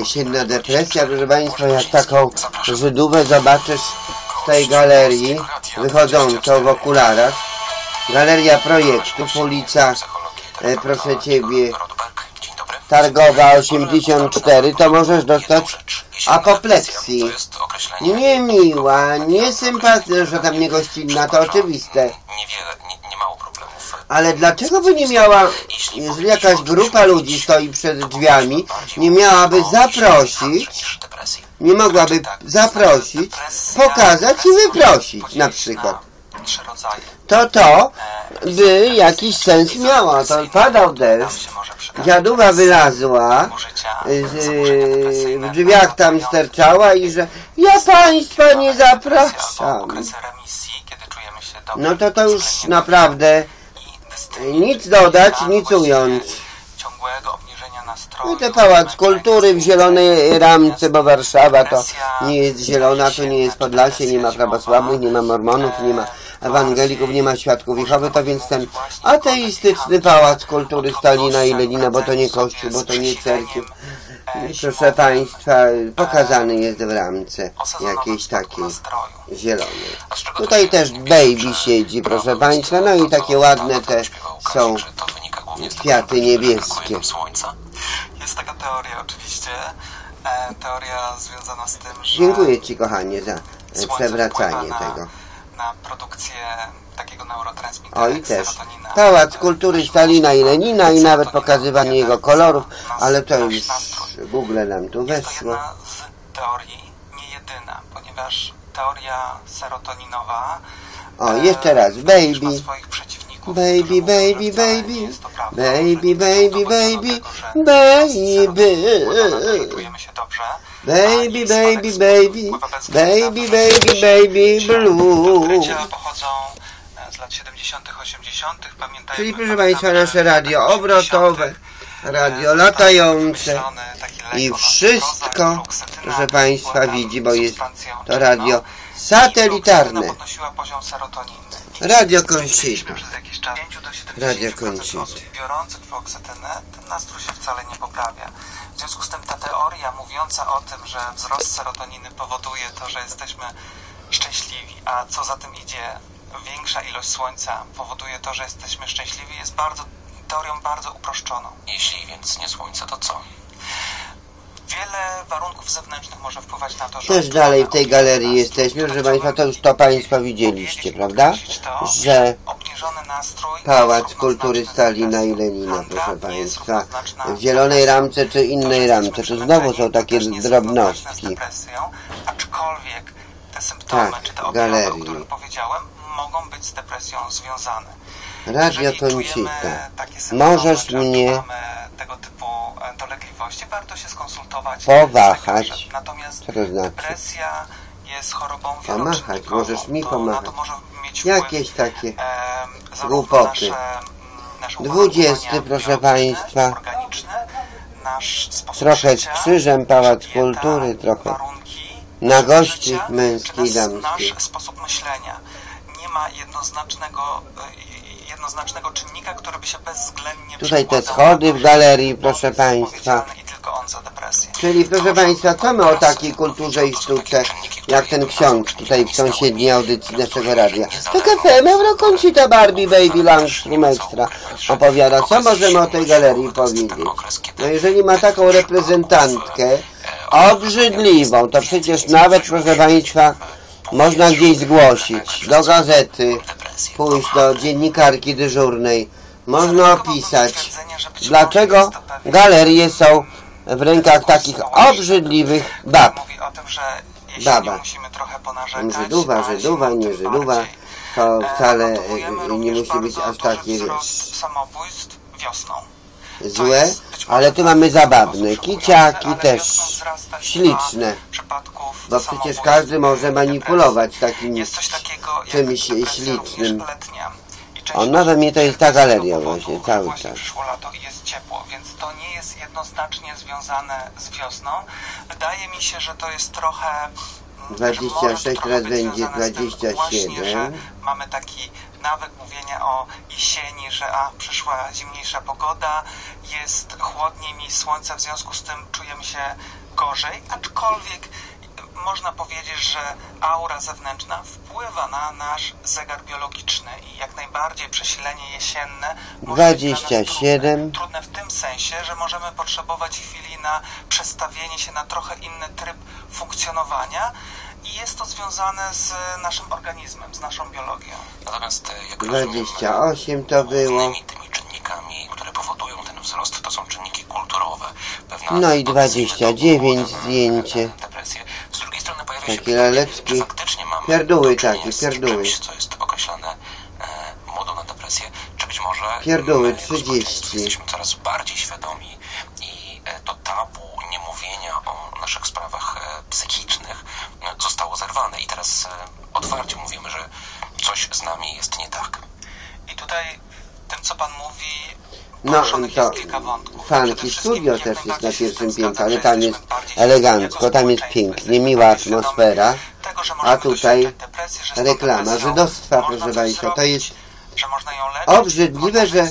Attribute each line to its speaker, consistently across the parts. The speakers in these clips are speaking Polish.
Speaker 1: Jesienna depresja, proszę Państwa, jak taką Żydówę zobaczysz w tej galerii wychodzącą w okularach. Galeria projektów, ulica, e, proszę Ciebie, Targowa 84, to możesz dostać apopleksji. Niemiła, niesympatyczna, że tam niegościnna, to oczywiste.
Speaker 2: Niewiele, nie, nie mało problemów.
Speaker 1: Ale dlaczego by nie miała, jeżeli jakaś grupa ludzi stoi przed drzwiami, nie miałaby zaprosić, nie mogłaby zaprosić, pokazać i wyprosić na przykład. To to by jakiś sens miało. To padał deszcz, dziaduwa wylazła, w drzwiach tam sterczała i że ja państwa nie zapraszam. No to to już naprawdę nic dodać, nic ująć. No pałac kultury w zielonej ramce, bo Warszawa to nie jest zielona, to nie jest Podlasie, nie ma prawosławnych, nie ma mormonów, nie ma ewangelików, nie ma świadków Jehowy, to więc ten ateistyczny pałac kultury Stalina i Lenina, bo to nie kościół, bo to nie cerkiew. Proszę Państwa, pokazany jest w ramce jakiejś takiej zielonej. Tutaj też baby siedzi, proszę Państwa, no i takie ładne te są kwiaty niebieskie.
Speaker 2: Jest taka teoria oczywiście, e, teoria związana z tym, że
Speaker 1: Dziękuję Ci, kochanie, za przewracanie tego.
Speaker 2: na produkcję takiego neurotransmitera
Speaker 1: O i też. Pałac Kultury Stalina i Lenina i nawet pokazywanie jego kolorów, ale to już Google nam tu
Speaker 2: Jest to
Speaker 1: weszło.
Speaker 2: jedna z teorii, nie jedyna, ponieważ teoria serotoninowa
Speaker 1: O,
Speaker 2: e,
Speaker 1: jeszcze raz, baby, baby, baby, baby,
Speaker 2: jest
Speaker 1: baby, baby, baby, baby, baby, baby, baby, baby,
Speaker 2: zapadów
Speaker 1: baby, baby, blue.
Speaker 2: Odkrycia pochodzą e, z lat 70., 80., pamiętajmy.
Speaker 1: Czyli proszę Państwa, nasze radio obrotowe,
Speaker 2: 80.,
Speaker 1: radio
Speaker 2: e,
Speaker 1: latające i wszystko, proszę Państwa, widzi, bo jest to radio satelitarne. Radio
Speaker 2: stwierdziliśmy
Speaker 1: Conchita.
Speaker 2: przez jakiś czas 5 do 70%
Speaker 1: Radio Conchita.
Speaker 2: osób biorących fluoksetynę, ten nastrój się wcale nie poprawia. W związku z tym ta teoria mówiąca o tym, że wzrost serotoniny powoduje to, że jesteśmy szczęśliwi, a co za tym idzie, większa ilość słońca powoduje to, że jesteśmy szczęśliwi, jest bardzo teorią bardzo uproszczoną.
Speaker 3: Jeśli więc nie słońce, to co?
Speaker 2: Wiele warunków zewnętrznych może wpływać na to, że...
Speaker 1: Też dalej w tej galerii jesteśmy, proszę Państwa, to już to Państwo widzieliście, prawda? Że
Speaker 2: obniżony nastrój
Speaker 1: Pałac Kultury Stalina i. Lenina, proszę Państwa. W zielonej ramce czy innej ramce, to znowu są takie drobnostki.
Speaker 2: aczkolwiek te symptomy,
Speaker 1: Tak,
Speaker 2: czy te objawy, o których powiedziałem, mogą być z depresją związane.
Speaker 1: Radio
Speaker 2: takie symptomy,
Speaker 1: Możesz mnie
Speaker 2: tego typu e, dolegliwości, warto się skonsultować
Speaker 1: Powahać.
Speaker 2: Natomiast
Speaker 1: Co to znaczy?
Speaker 2: depresja jest chorobą
Speaker 1: Pomachać, możesz mi
Speaker 2: To
Speaker 1: pomachać.
Speaker 2: To wpływ
Speaker 1: Jakieś takie
Speaker 2: em, zarówno
Speaker 1: głupoty. Dwudziesty, proszę Państwa. Trochę z krzyżem Pałac Kultury, trochę
Speaker 2: warunki
Speaker 1: na gości
Speaker 2: czy
Speaker 1: i damskiej.
Speaker 2: Nasz sposób myślenia. Ma jednoznacznego, e, jednoznacznego czynnika, który by się bezwzględnie
Speaker 1: Tutaj te schody w galerii, proszę Państwa. Czyli proszę Państwa, co my o takiej kulturze i sztuce, jak ten ksiądz tutaj w sąsiedniej audycji naszego radia. To kafe, Eurokoncita Barbie Baby Langstrom Extra opowiada. Co możemy o tej galerii powiedzieć? No jeżeli ma taką reprezentantkę obrzydliwą, to przecież nawet, proszę Państwa, można gdzieś zgłosić, do gazety, pójść do dziennikarki dyżurnej. Można opisać, dlaczego galerie są w rękach takich obrzydliwych bab. Baba. Żydowa, Żydowa, nie Żydowa, to wcale nie musi być aż takie,
Speaker 2: wiosną.
Speaker 1: Złe, ale tu mamy zabawne. Kiciaki też śliczne, bo przecież każdy może manipulować takim czymś ślicznym. O, nawet mnie to jest ta galeria właśnie, cały czas.
Speaker 2: przyszło lato i jest ciepło, więc to nie jest jednoznacznie związane z wiosną. Wydaje mi się, że to jest trochę... mm, że może to
Speaker 1: 26,
Speaker 2: trochę
Speaker 1: teraz
Speaker 2: być
Speaker 1: będzie
Speaker 2: związane z tym
Speaker 1: 27.
Speaker 2: Właśnie, mamy taki nawyk mówienia o jesieni, że a przyszła zimniejsza pogoda, jest chłodniej, mniej słońca, w związku z tym czujemy się gorzej, aczkolwiek można powiedzieć, że aura zewnętrzna wpływa na nasz zegar biologiczny i jak najbardziej przesilenie jesienne może być dla nas
Speaker 1: 27.
Speaker 2: Trudne, trudne w tym sensie, że możemy potrzebować chwili na przestawienie się na trochę inny tryb funkcjonowania i jest to związane z naszym organizmem, z naszą biologią.
Speaker 3: Natomiast e, jak rozumiem,
Speaker 1: 28 to było.
Speaker 3: tymi czynnikami, które powodują ten wzrost, to są czynniki kulturowe. Pewna
Speaker 1: No i
Speaker 3: toksiny
Speaker 1: 29
Speaker 3: dowodzą,
Speaker 1: zdjęcie.
Speaker 3: e, Depresję. Z drugiej strony pojawia
Speaker 1: Takie
Speaker 3: się pytanie, czy faktycznie mamy
Speaker 1: takie,
Speaker 3: z
Speaker 1: pierdoły.
Speaker 3: czymś, co jest określane e, modą na depresję, czy być może
Speaker 1: Pierdoły,
Speaker 3: my jako
Speaker 1: 30.
Speaker 3: społeczeństwo Jesteśmy coraz bardziej świadomi i e, to tabu niemówienia o naszych sprawach e, psychicznych e, zerwane i teraz e, otwarcie mówimy, że coś z nami jest nie tak.
Speaker 2: I tutaj tym, co Pan mówi,
Speaker 1: No, to
Speaker 2: wszystkim
Speaker 1: Studio też jest na pierwszym piętrze, ale tam jest elegancko, tam jest pięknie, miła atmosfera. A tutaj reklama żydostwa, proszę Państwa, to jest obrzydliwe, że-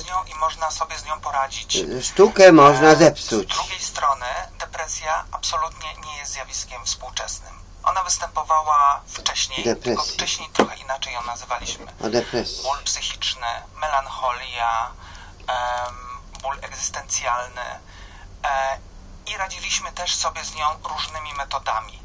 Speaker 2: poradzić.
Speaker 1: Sztukę można
Speaker 2: E,
Speaker 1: zepsuć.
Speaker 2: Z drugiej strony depresja absolutnie nie jest zjawiskiem współczesnym. Ona występowała wcześniej, tylko
Speaker 1: Depresja.
Speaker 2: wcześniej trochę inaczej ją nazywaliśmy.
Speaker 1: Depresji.
Speaker 2: Ból psychiczny, melancholia, em, ból egzystencjalny e, i radziliśmy też sobie z nią różnymi metodami.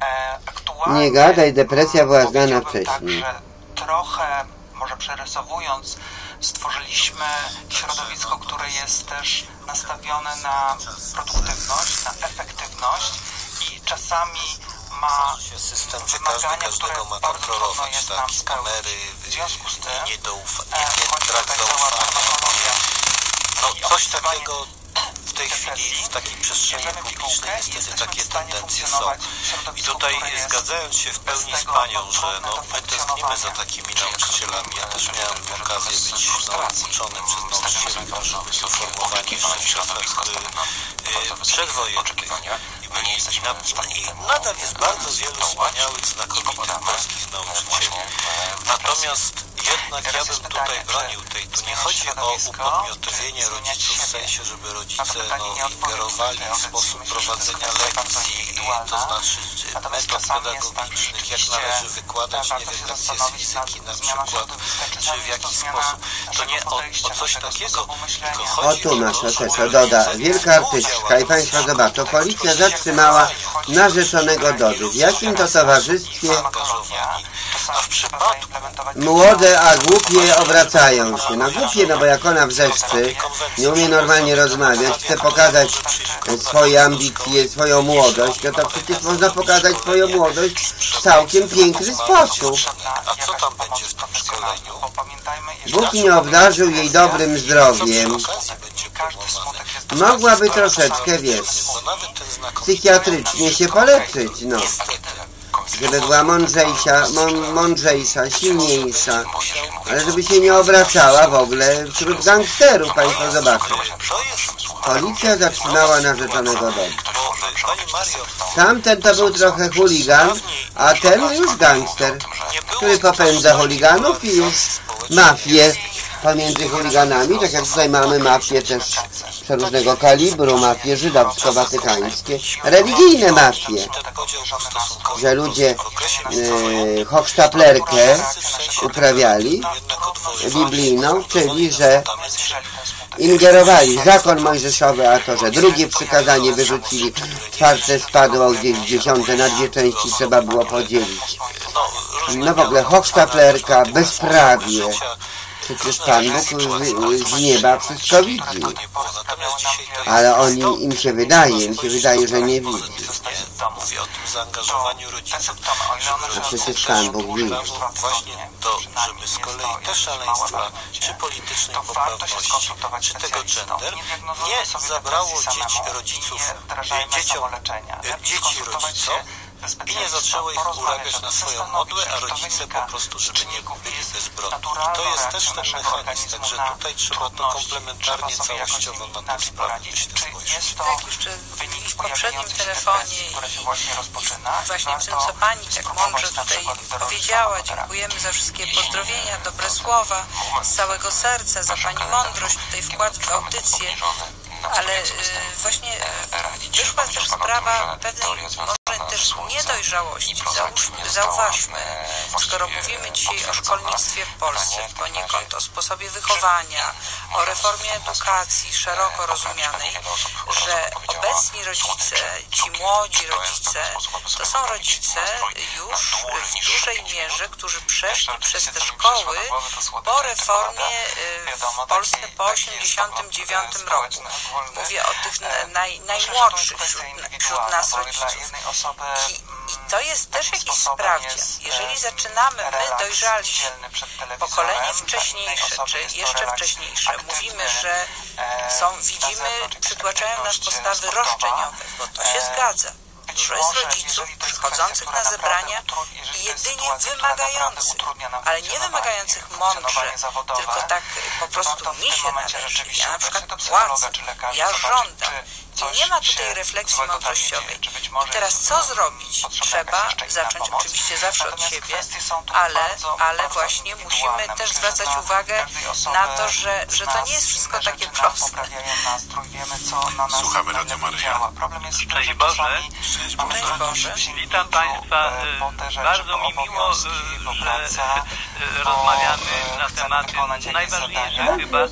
Speaker 2: E, aktualnie,
Speaker 1: Nie gadaj, depresja była znana
Speaker 2: powiedziałbym
Speaker 1: wcześniej.
Speaker 2: Tak, że trochę, może przerysowując, stworzyliśmy środowisko, które jest też nastawione na produktywność, na efektywność i czasami ma
Speaker 4: System, że każdy
Speaker 2: wymagania,
Speaker 4: każdego
Speaker 2: które
Speaker 4: ma kontrolować,
Speaker 2: jest
Speaker 4: tak,
Speaker 2: nam
Speaker 4: kamery,
Speaker 2: W związku z tym
Speaker 4: nie, nie, doufa,
Speaker 2: e,
Speaker 4: nie, nie brak zaufania. No, coś takiego w tej chwili w takiej przestrzeni publicznej niestety takie tendencje są. I tutaj zgadzając się w pełni z Panią, że no, my tęsknimy za takimi nauczycielami. Ja też miałem okazję być no, uczony przez nauczycieli, którzy byli uformowani jeszcze w czasach e, e, przedwojennych. I, na, I nadal jest bardzo wielu wspaniałych, znakomitych polskich nauczycieli. Natomiast jednak ja bym tutaj bronił tej, tu nie chodzi o upodmiotowienie rodziców w sensie, żeby rodzice no, ingerowali w sposób prowadzenia lekcji, to znaczy metod pedagogicznych, jak należy wykładać, nie wiem, lekcje z fizyki na przykład, czy w jaki sposób. To nie o, o coś takiego, tylko
Speaker 1: O
Speaker 4: chodzi
Speaker 1: tu
Speaker 4: o żeby
Speaker 1: Czesio doda. Wielka artystka i Państwo zobaczą. Policja zatrzymała narzeczonego Dody. W jakim to towarzystwie młode, a głupie obracają się. No głupie, no bo jak ona wrzeszczy, nie umie normalnie rozmawiać, chce pokazać swoje ambicje, swoją młodość, no to przecież można pokazać swoją młodość w całkiem piękny sposób.
Speaker 4: A co tam będzie w tym szkoleniu?
Speaker 1: Bóg nie obdarzył jej dobrym zdrowiem. Mogłaby troszeczkę, wiesz, psychiatrycznie się poleczyć, no. Żeby była mądrzejsza, mą, mądrzejsza, silniejsza. Ale żeby się nie obracała w ogóle wśród gangsterów, Państwo zobaczą. Policja zatrzymała narzeczonego domu. Tamten to był trochę chuligan, a ten już gangster, który popędza chuliganów i już mafię pomiędzy chuliganami, tak jak tutaj mamy mafię też przeróżnego kalibru, mafie żydowsko-watykańskie, religijne mafie, że ludzie e, hochsztaplerkę uprawiali biblijną, czyli że ingerowali zakon mojżeszowy, a to, że drugie przykazanie wyrzucili, czwarte spadło gdzieś dziesiąte na dwie części trzeba było podzielić.
Speaker 4: No
Speaker 1: w ogóle hochsztaplerka, bezprawie. Przecież Pan Bóg z, z nieba wszystko widzi. Ale oni, im się wydaje, im się wydaje, że nie widzi.
Speaker 4: Nie, mówię o tym zaangażowaniu rodziców.
Speaker 1: No przecież Pan Bóg widzi.
Speaker 4: Właśnie to, żeby z kolei te szaleństwa, czy politycznej poprawności, czy tego gender, nie zabrało dzieci rodziców, e, dzieciom, e, dzieci rodzicom i nie zaczęło ich urabiać na swoją modłę, a rodzice po prostu, żeby nie byli bezbronni. I to jest też ten mechanizm, także tutaj trzeba to komplementarnie, całościowo na tę sprawę myślę spojrzeć.
Speaker 5: Tak, jeszcze w poprzednim telefonie i
Speaker 2: właśnie
Speaker 5: w tym,
Speaker 2: Warto
Speaker 5: co Pani tak mądrze tutaj powiedziała.
Speaker 2: samoterapię.
Speaker 5: Dziękujemy za wszystkie pozdrowienia, dobre słowa, z całego serca, za Pani mądrość, tutaj wkład w audycję. Ale e, właśnie e, wyszła też sprawa pewnej też niedojrzałości. Załóż, zauważmy, skoro mówimy dzisiaj o szkolnictwie w Polsce poniekąd, o sposobie wychowania, o reformie edukacji szeroko rozumianej, że obecni rodzice, ci młodzi rodzice, to są rodzice już w dużej mierze, którzy przeszli przez te szkoły po reformie e, w Polsce po 89 roku. Mówię o tych na- naj, najmłodszych wśród, wśród nas rodziców. I, I to jest też jakiś sprawdzian. Jeżeli zaczynamy my, dojrzalsi, pokolenie wcześniejsze, czy jeszcze wcześniejsze, mówimy, że są, widzimy, przytłaczają nas postawy roszczeniowe, bo to się zgadza. Dużo jest rodziców przychodzących na zebrania i jedynie wymagających, ale nie wymagających mądrze, tylko tak po prostu mi się należy. Ja na przykład płacę, ja żądam. I nie ma tutaj refleksji mądrościowej. I teraz co zrobić? Trzeba zacząć oczywiście zawsze od siebie, ale, ale właśnie musimy też zwracać uwagę na to, że, że to nie jest wszystko takie proste.
Speaker 6: Słuchamy Radio Maryja.
Speaker 2: Szczęść
Speaker 7: Boże.
Speaker 5: Szczęść Boże.
Speaker 7: Witam Państwa. E, Bardzo mi miło, e, że rozmawiamy na tematy najważniejsze chyba, e,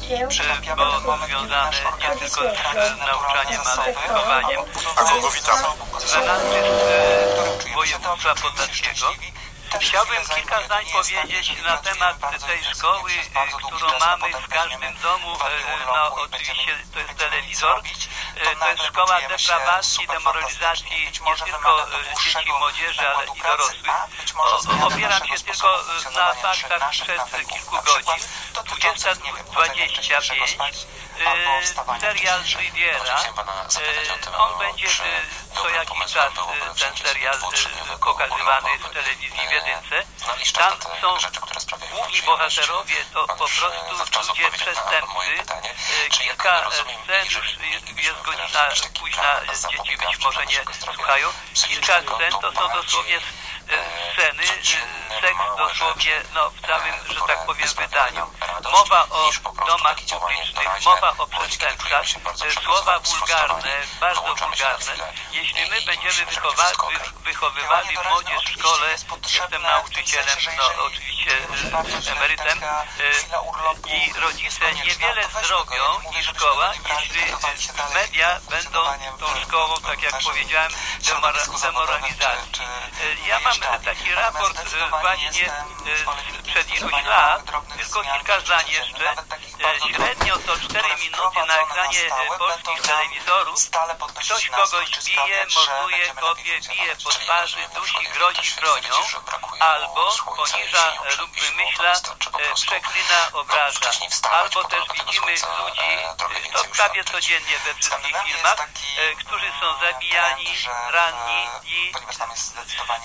Speaker 7: bo związane nie tylko z e, nauczaniem, ale z wychowaniem.
Speaker 6: A kogo witamy?
Speaker 7: Jest e, województwa podlaskiego. Chciałbym kilka zdań powiedzieć na temat tej szkoły, którą mamy w każdym domu. E, No oczywiście to jest telewizor. E, To jest szkoła deprawacji, demoralizacji nie tylko e, dzieci i młodzieży, ale i dorosłych. O, opieram się tylko na faktach sprzed kilku godzin. 20.25 e, serial Riviera. On będzie co jakiś czas ten serial pokazywany w telewizji w Jedynce. Tam są główni bohaterowie, to po prostu ludzie przestępcy. E, Kilka e, scen, już jest, godzina późna, dzieci być może nie słuchają. Kilka scen to są dosłownie e, sceny, e, seks dosłownie no, w całym, że tak powiem, wydaniu. Mowa o domach publicznych, mowa o przestępcach, e, słowa wulgarne, bardzo wulgarne. Jeśli my będziemy wychowa wy wychowywali młodzież w szkole, jestem nauczycielem, no oczywiście e, emerytem, i rodzice niewiele zrobią niż szkoła, jeśli media będą tą szkołą, tak jak powiedziałem, demora- demoralizacji. Ja mam taki raport e, właśnie e, sprzed iluś lat, tylko kilka zdań jeszcze. E, Średnio co 4 minuty na ekranie polskich telewizorów ktoś kogoś bije, morduje, kopie, bije po twarzy, dusi, grozi bronią, albo poniża lub wymyśla, przeklina, obraża. Albo też widzimy ludzi, to prawie codziennie we wszystkich filmach, którzy są zabijani, ranni i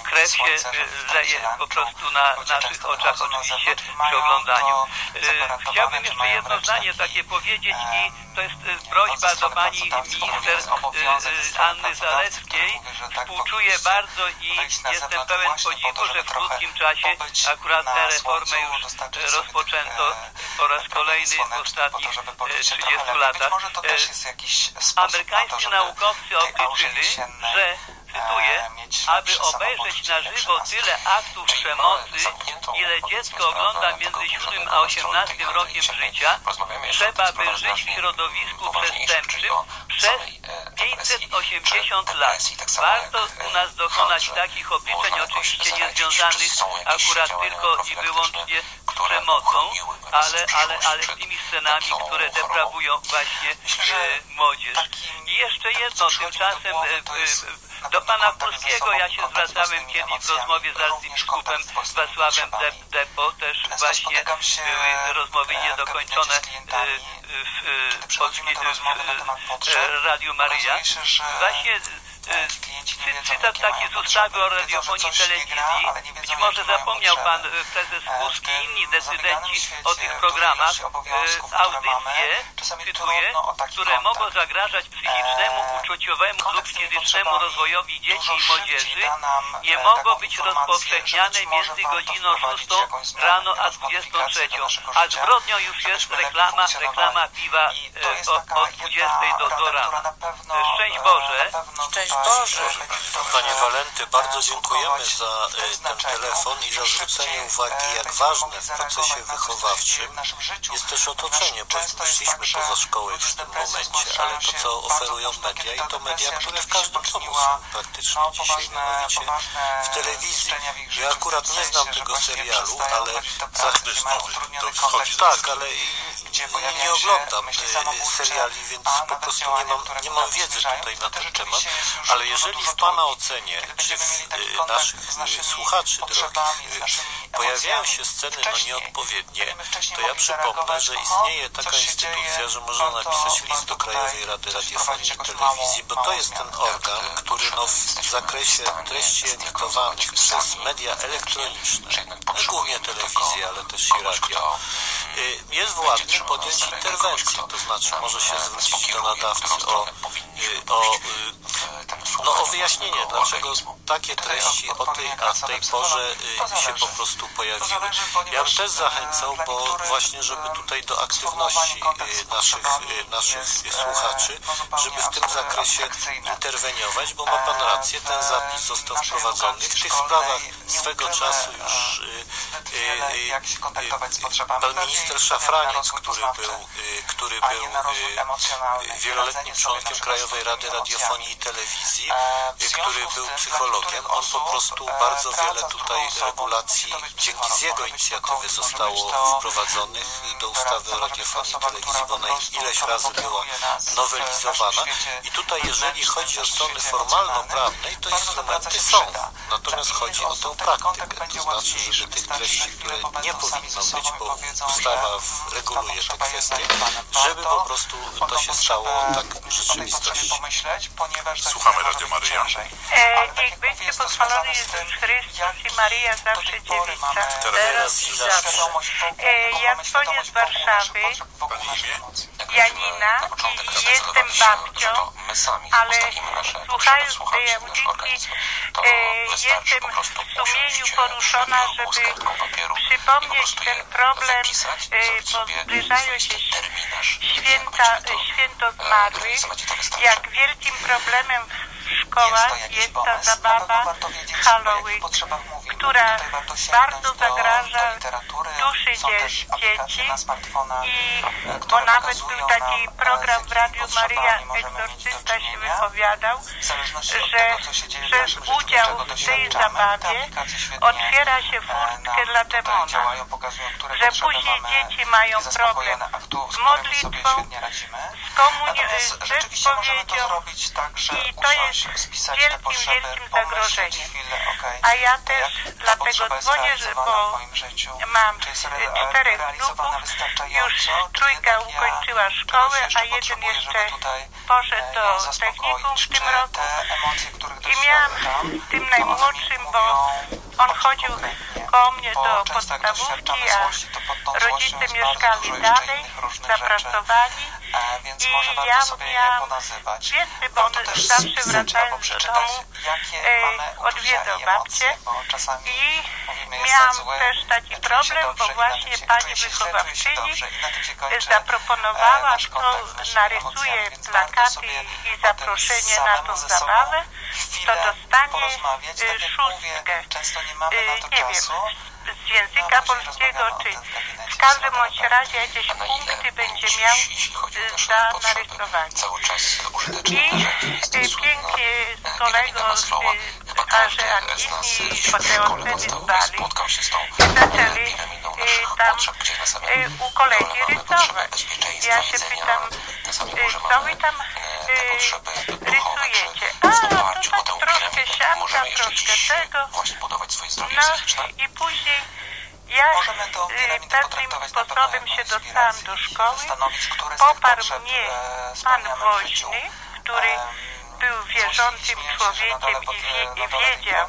Speaker 7: krew się e, leje po prostu na naszych oczach oczywiście przy oglądaniu. E, Chciałbym jeszcze jedno zdanie takie powiedzieć i to jest e, prośba do pani minister e, e, Anny Zalewskiej. Współczuję bardzo i jestem pełen podziwu, że w krótkim czasie akurat tę reformę już e, rozpoczęto po raz kolejny w ostatnich e, 30 latach. E, Amerykańscy naukowcy obliczyli, że cytuję, aby obejrzeć na żywo tyle aktów przemocy, ile dziecko ogląda między 7 a 18 rokiem życia, trzeba by żyć w środowisku przestępczym przez 580 lat. Warto u nas dokonać takich obliczeń, oczywiście nie związanych akurat tylko i wyłącznie z przemocą, ale, ale, ale z tymi scenami, które deprawują właśnie e, młodzież. I jeszcze jedno, tymczasem e, e, do pana Polskiego ja się zwracałem kiedyś w rozmowie z arcybiskupem Wacławem De Depo, też właśnie były rozmowy niedokończone e, w, e, polski, w e, Radiu Maryja. Właśnie y, cy- cytat taki z ustawy o radiofonii i telewizji. Być może zapomniał pan prezes Kuski i inni decydenci o tych programach, y, audycje, cytuję, które mogą zagrażać psychicznemu, uczuciowemu lub fizycznemu rozwojowi dzieci i młodzieży, nie mogą być rozpowszechniane między godziną 6 rano a 23. A zbrodnią już jest reklama, reklama piwa e, od, od 20 do, do rana. E, Szczęść Boże.
Speaker 3: Szczęść
Speaker 4: Panie Walenty, bardzo dziękujemy za e, ten telefon i za zwrócenie uwagi, jak ważne w procesie wychowawczym. jest też otoczenie, bo wyszliśmy poza szkołę w tym momencie, ale to, co oferują media i to media, które w każdym domu są praktycznie dzisiaj, mianowicie w telewizji. Ja akurat nie znam tego serialu, ale za tak, ale nie oglądam e, seriali, więc po prostu nie mam, nie mam wiedzy tutaj na ten temat, ale jeżeli w Pana ocenie, czy w e, naszych e, słuchaczy drogich e, pojawiają się sceny no nieodpowiednie, to ja przypomnę, że istnieje taka instytucja, że można napisać list do Krajowej Rady Radiofonii i Telewizji, bo to jest ten organ, który no w zakresie treści emitowanych przez media elektroniczne, no głównie telewizję, ale też i radio, y, jest władny podjąć interwencję, to znaczy może się zwrócić do nadawcy o, y, o, y, no, o wyjaśnienie, dlaczego takie treści o tej, a tej porze y, się po prostu pojawiły. Ja bym też zachęcał, bo właśnie, żeby tutaj do aktywności y, naszych, y, naszych słuchaczy, żeby w tym zakresie interweniować, bo ma Pan rację, ten zapis został wprowadzony. W tych sprawach swego czasu już pan minister Szafraniec, który był, który był wieloletnim członkiem Krajowej Rady Radiofonii i. Telewizji,
Speaker 2: E,
Speaker 4: który był psychologiem. On po prostu
Speaker 2: e,
Speaker 4: bardzo wiele tutaj regulacji dzięki z jego inicjatywy zostało wprowadzonych do ustawy o radiofonii i telewizji, bo ona ileś razy była
Speaker 2: w
Speaker 4: nowelizowana. I tutaj jeżeli chodzi o strony formalno-prawnej, to instrumenty są. Natomiast chodzi o tę praktykę, to znaczy, żeby tych treści, które nie powinno być, bo ustawa reguluje te kwestie, żeby po prostu to się stało tak w
Speaker 2: o
Speaker 6: Słuchamy Radio Maryja.
Speaker 3: E,
Speaker 2: tak
Speaker 3: niech będzie pochwalony Jezus Chrystus i Maryja zawsze dziewica, teraz i zawsze. E, ja dzwonię
Speaker 2: świadomość
Speaker 3: z Warszawy. Janina i
Speaker 8: zdecydowaliśmy,
Speaker 3: jestem babcią, ale słuchając tej audycji, e, jestem w sumieniu poruszona, żeby przypomnieć ten problem, e, bo zbliżają się święta, święto
Speaker 8: e,
Speaker 3: zmarłych, jak wielkim problemem w szkołach jest ta zabawa Halloween, która bardzo zagraża duszy dzieci i
Speaker 2: e,
Speaker 3: bo nawet był taki
Speaker 2: e,
Speaker 3: program w Radiu
Speaker 2: do
Speaker 3: Egzorcysta się wypowiadał, że przez udział w tej zabawie otwiera się
Speaker 2: e,
Speaker 3: furtkę dla demona, że później dzieci mają problem
Speaker 2: z
Speaker 3: modlitwą, z komunią, z
Speaker 2: zrobić tak,
Speaker 3: i to jest
Speaker 2: spisać te
Speaker 3: wielkim,
Speaker 2: potrzeby,
Speaker 3: wielkim zagrożeniem.
Speaker 2: chwilę, okej,
Speaker 3: A ja też
Speaker 2: jak
Speaker 3: dlatego dzwonię, że bo mam czterech wnuków, już trójka ukończyła szkołę, a jeden jeszcze poszedł
Speaker 2: e,
Speaker 3: do technikum w tym roku.
Speaker 2: te emocje,
Speaker 3: I miałam tym najmłodszym, bo on chodził koło mnie do podstawówki, a rodzice mieszkali dalej, zapracowali
Speaker 2: E, więc
Speaker 3: i
Speaker 2: może warto
Speaker 3: ja
Speaker 2: sobie je
Speaker 3: miałam
Speaker 2: ponazywać.
Speaker 3: więcej, bo
Speaker 2: Warto też
Speaker 3: zawsze wracając do domu,
Speaker 2: jakie
Speaker 3: e,
Speaker 2: mamy i
Speaker 3: babcię
Speaker 2: emocje, bo czasami
Speaker 3: i
Speaker 2: mówimy, jestem
Speaker 3: miałam też taki problem,
Speaker 2: dobrze
Speaker 3: bo
Speaker 2: i
Speaker 3: właśnie pani wychowawczyni
Speaker 2: i
Speaker 3: zaproponowała,
Speaker 2: e, naszymi
Speaker 3: narysuje plakaty i
Speaker 2: tym
Speaker 3: zaproszenie na tą zabawę, to dostanie.
Speaker 2: Tak mówię,
Speaker 3: szóstkę.
Speaker 2: często nie to
Speaker 3: nie wiem,
Speaker 2: czasu.
Speaker 3: Z języka polskiego, czy
Speaker 2: w
Speaker 3: każdym bądź razie jakieś punkty będzie miał y, za narysowanie. I y, pięknie
Speaker 8: każdy
Speaker 3: Arze i Mateo
Speaker 8: szkole
Speaker 3: wtedy z
Speaker 8: podstawowej
Speaker 3: Bali
Speaker 8: spotkał się z tą
Speaker 3: zaczęli y, tam u kolegi rysować. Ja się pytam, co wy tam
Speaker 8: e,
Speaker 3: rysujecie? A,
Speaker 8: w
Speaker 3: to tak troszkę siatka, troszkę tego. No i później ja y, pewnym sposobem się dostałam do szkoły. Poparł mnie
Speaker 2: e,
Speaker 3: pan. Woźny, który był wierzącym człowiekiem i, wie, i wiedział,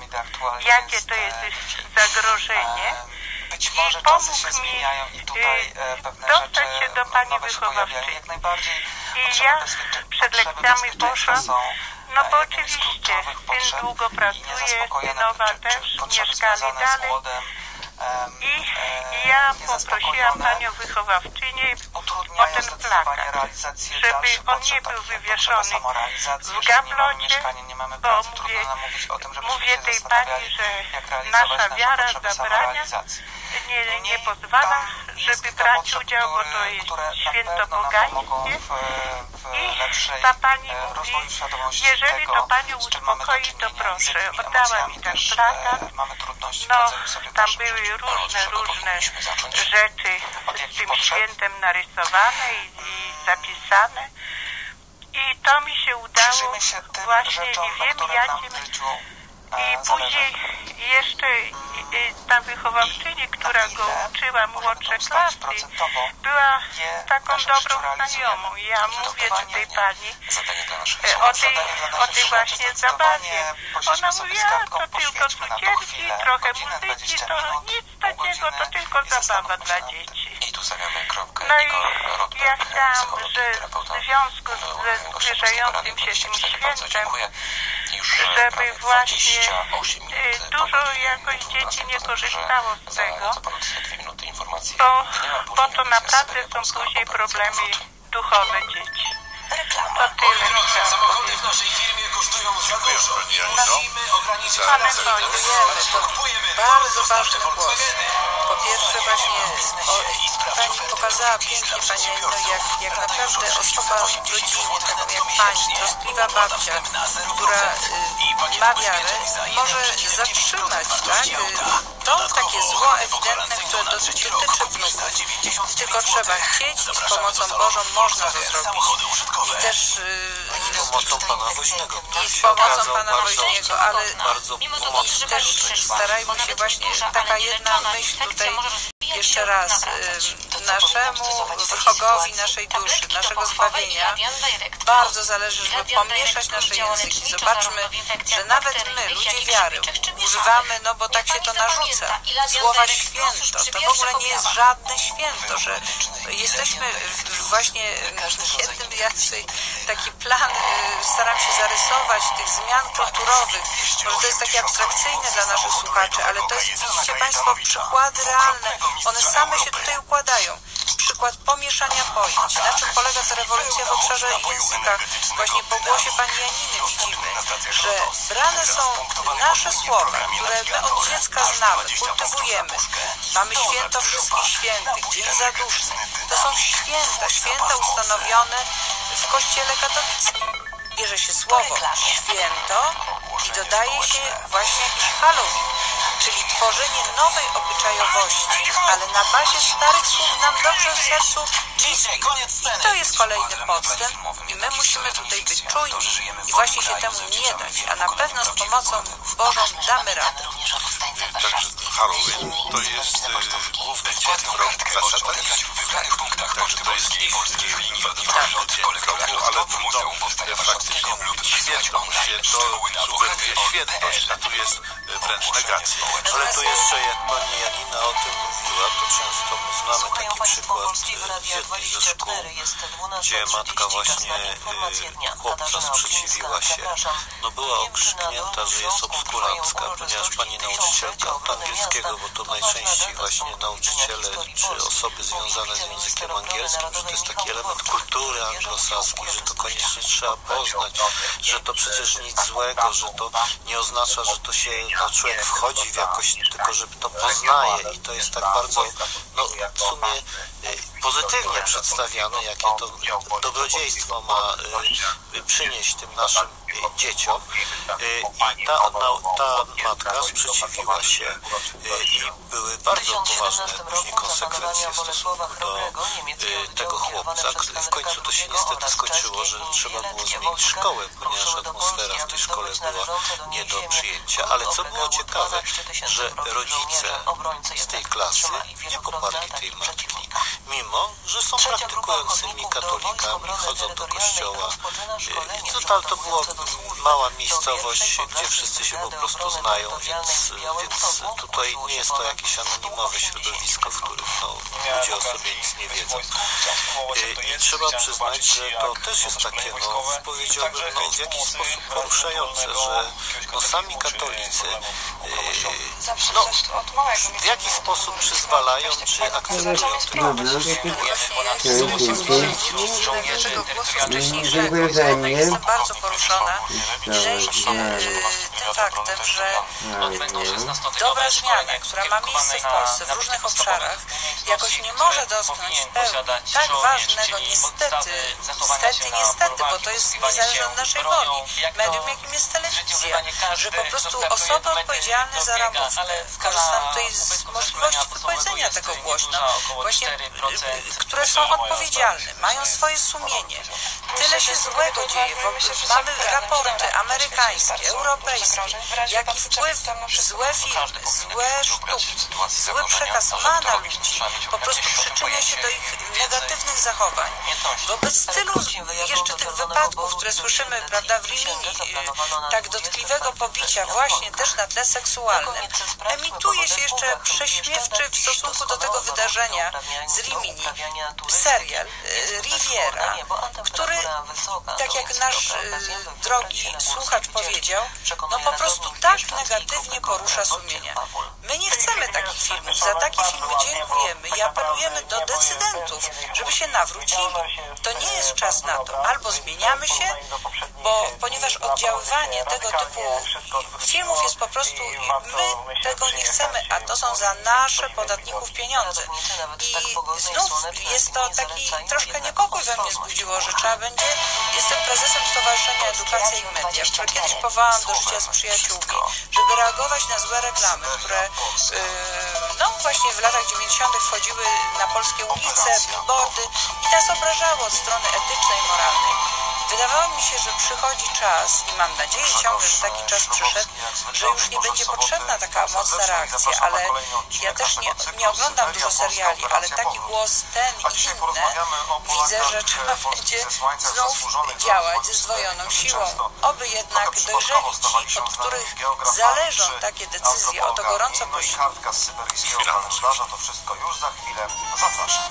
Speaker 3: jakie to jest zagrożenie
Speaker 2: być może czasy się
Speaker 3: mi
Speaker 2: zmieniają i tutaj e, pewne rzeczy
Speaker 3: się do pani
Speaker 2: nowe się pojawiają. Jak najbardziej
Speaker 3: I ja przed lekcjami poszłam,
Speaker 2: są,
Speaker 3: no
Speaker 2: e,
Speaker 3: bo oczywiście syn długo pracuje, synowa też, mieszkali dalej. I
Speaker 2: e,
Speaker 3: ja poprosiłam panią wychowawczynię o ten plakat,
Speaker 2: realizację
Speaker 3: żeby on nie był wywieszony w
Speaker 2: nie
Speaker 3: gablocie,
Speaker 2: nie
Speaker 3: bo mówię- mówię tej pani, że nasza wiara zabrania, nie, nie
Speaker 2: Niemniej
Speaker 3: pozwala, żeby brać udział, bo to jest święto pogańskie. I ta pani
Speaker 2: e,
Speaker 3: mówi, jeżeli to
Speaker 2: do
Speaker 3: uspokoi, to proszę, oddała mi ten
Speaker 2: e,
Speaker 3: plakat.
Speaker 2: Trudności w
Speaker 3: No, tam
Speaker 2: w
Speaker 3: były różne, różne rzeczy z tym świętem narysowane i, i zapisane. I to mi się udało właśnie
Speaker 2: na
Speaker 3: wiem jakim i później jeszcze i- i ta wychowawczyni, która go uczyła młodsze klasy, była taką dobrą znajomą. Ja mówię do tej pani o tej, o tej właśnie zabawie. Ona mówi, a to tylko cukierki, trochę muzyki, to nic takiego, to tylko zabawa dla dzieci. No i ja chciałam, że w związku ze zbliżającym się tym
Speaker 8: 24. Bardzo
Speaker 3: świętem, żeby właśnie
Speaker 8: 28 minut
Speaker 3: y,
Speaker 8: po
Speaker 3: dużo jakoś
Speaker 8: 12.
Speaker 3: dzieci nie korzystało z tego. bo, bo to naprawdę są później problemy duchowe dzieci. To tyle chciałam
Speaker 9: Samochody
Speaker 3: powiedzieć.
Speaker 9: w naszej firmie kosztują za
Speaker 6: Dziękuję
Speaker 9: dużo. Musimy ograniczyć
Speaker 3: Mamy
Speaker 5: bardzo ważny głos. Pierwsze właśnie o, pani pokazała pięknie Pani Janino, jak, jak naprawdę osoba w rodzinie, taką jak Pani, troskliwa babcia, która y, ma wiarę, może zatrzymać tak, y, to takie zło ewidentne, które dotyczy wnuków. Tylko trzeba chcieć i z pomocą Bożą można to zrobić. I też y,
Speaker 4: Z pomocą pana Woźnego.
Speaker 5: i z pomocą Pana
Speaker 4: bardzo,
Speaker 5: Woźniego, ale
Speaker 4: Bardzo pomocny.
Speaker 5: też starajmy się właśnie, taka jedna
Speaker 10: nielegalna
Speaker 5: myśl tutaj jeszcze raz y, naszemu wrogowi naszej duszy, naszego zbawienia bardzo zależy, żeby pomieszać nasze języki. Zobaczmy, że nawet my, ludzie wiary, używamy, no bo tak się to narzuca, słowa święto. To w ogóle nie jest żadne święto, że jesteśmy w- właśnie jednym jacy taki plan y, staram się zarysować tych zmian kulturowych. Może to jest takie abstrakcyjne dla naszych słuchaczy, ale to jest, widzicie Państwo, przykłady realne. One same się tutaj układają. Przykład pomieszania pojęć. Na czym polega ta rewolucja w obszarze języka? Właśnie po głosie pani Janiny widzimy, że brane są nasze słowa, które my od dziecka znamy, kultywujemy. Mamy święto wszystkich świętych, Dzień Zaduszny. To są święta, święta ustanowione w Kościele katolickim. Bierze się słowo święto i dodaje się właśnie jakiś Halloween, czyli tworzenie nowej obyczajowości, ale na bazie starych słów nam dobrze w sercu bliskim. I to jest kolejny podstęp i my musimy tutaj być czujni i właśnie się temu nie dać, a na pewno z pomocą Bożą damy radę.
Speaker 6: Także. Halloween to jest y, główny dzień w roku. Także to jest ich y, w roku, ale trudno faktycznie święto, święto sugeruje świętość, a tu jest y, wręcz negacja.
Speaker 4: Ale to jeszcze jak pani Janina o tym mówiła, to często my znamy
Speaker 11: Słuchają
Speaker 4: taki
Speaker 11: Państwo
Speaker 4: przykład w
Speaker 11: Radia
Speaker 4: jednej ze szkół,
Speaker 11: 24, jest
Speaker 4: gdzie
Speaker 11: 12.30,
Speaker 4: matka właśnie
Speaker 11: na
Speaker 4: y, chłopca sprzeciwiła się. No była
Speaker 11: na
Speaker 4: okrzyknięta, że jest obskurancka, ponieważ pani nauczycielka od angielskiego, bo to najczęściej
Speaker 11: z
Speaker 4: właśnie nauczyciele czy osoby związane z językiem angielskim, że to jest taki element kultury anglosaskiej, że to koniecznie trzeba poznać, że to przecież nic złego, że to nie oznacza, że to się, no człowiek wchodzi w jakoś, tylko że to poznaje i to jest tak bardzo, no w sumie y, pozytywnie przedstawiane, jakie to dobrodziejstwo ma y, przynieść tym naszym dzieciom. Y, I ta, ta matka sprzeciwiła się y, i były bardzo poważne później konsekwencje w stosunku do tego chłopca. W końcu to się niestety skończyło, że trzeba było zmienić szkołę, ponieważ atmosfera w tej szkole była nie do przyjęcia. Ale co było ciekawe, że rodzice z tej klasy nie poparli tej matki, mimo że są praktykującymi katolikami, chodzą do kościoła. Y, I to, to było mała miejscowość, gdzie wszyscy się po prostu znają, więc, więc tutaj nie jest to jakieś anonimowe środowisko, w którym no, ludzie o sobie nic nie wiedzą. I trzeba przyznać, że to też jest takie, no, powiedziałbym, no, w jakiś sposób poruszające, że no, sami katolicy no, w jaki sposób przyzwalają, czy akceptują tego
Speaker 5: Dlaczego głosu wcześniej, że jestem bardzo poruszona tym faktem, że dobra zmiana, która ma miejsce w Polsce w różnych obszarach, jakoś nie może dotknąć tak ważnego niestety, niestety, niestety, bo to jest niezależne od naszej woli, medium, jakim jest telewizja, że po prostu osoby odpowiedzialne za ramówkę, korzystam tutaj z możliwości wypowiedzenia tego głośno, właśnie, które są odpowiedzialne, mają swoje sumienie. Tyle się złego dzieje, mamy raporty amerykańskie, europejskie, jaki wpływ złe filmy, złe sztuki, zły przekaz ma na ludzi, po prostu przyczynia się do ich negatywnych zachowań. Wobec tylu jeszcze tych wypadków, które słyszymy, prawda, w Rimini, tak dotkliwego pobicia właśnie też na tle seksualnym, emituje się jeszcze prześmiewczy w stosunku do tego wydarzenia z Rimini serial Riviera, który, tak jak nasz drogi słuchacz powiedział, no po prostu tak negatywnie porusza sumienia. My nie chcemy takich filmów. Za takie filmy dziękujemy i apelujemy do decydentów, żeby się nawrócili. To nie jest czas na to. Albo zmieniamy się, bo ponieważ oddziaływanie tego typu filmów jest po prostu, my tego nie chcemy, a to są za nasze podatników pieniądze. I znów jest to taki troszkę niepokój we mnie zbudziło, że trzeba będzie, jestem prezesem Stowarzyszenia Edukacja i Media, które kiedyś powołałam do życia z przyjaciółmi, żeby reagować na złe reklamy, które yy, no właśnie w latach 90. wchodziły na polskie ulice, billboardy i nas obrażało od strony etycznej, moralnej. Wydawało mi się, że przychodzi czas i mam nadzieję ciągle, że taki czas przyszedł, że już nie będzie potrzebna taka mocna reakcja, ale ja też nie, nie oglądam dużo seriali, ale taki głos ten i inne widzę, że trzeba będzie znów działać ze zdwojoną siłą. Oby jednak dojrzeli ci, od których zależą takie decyzje, o to gorąco prosimy.
Speaker 9: To wszystko już za chwilę. Zapraszam.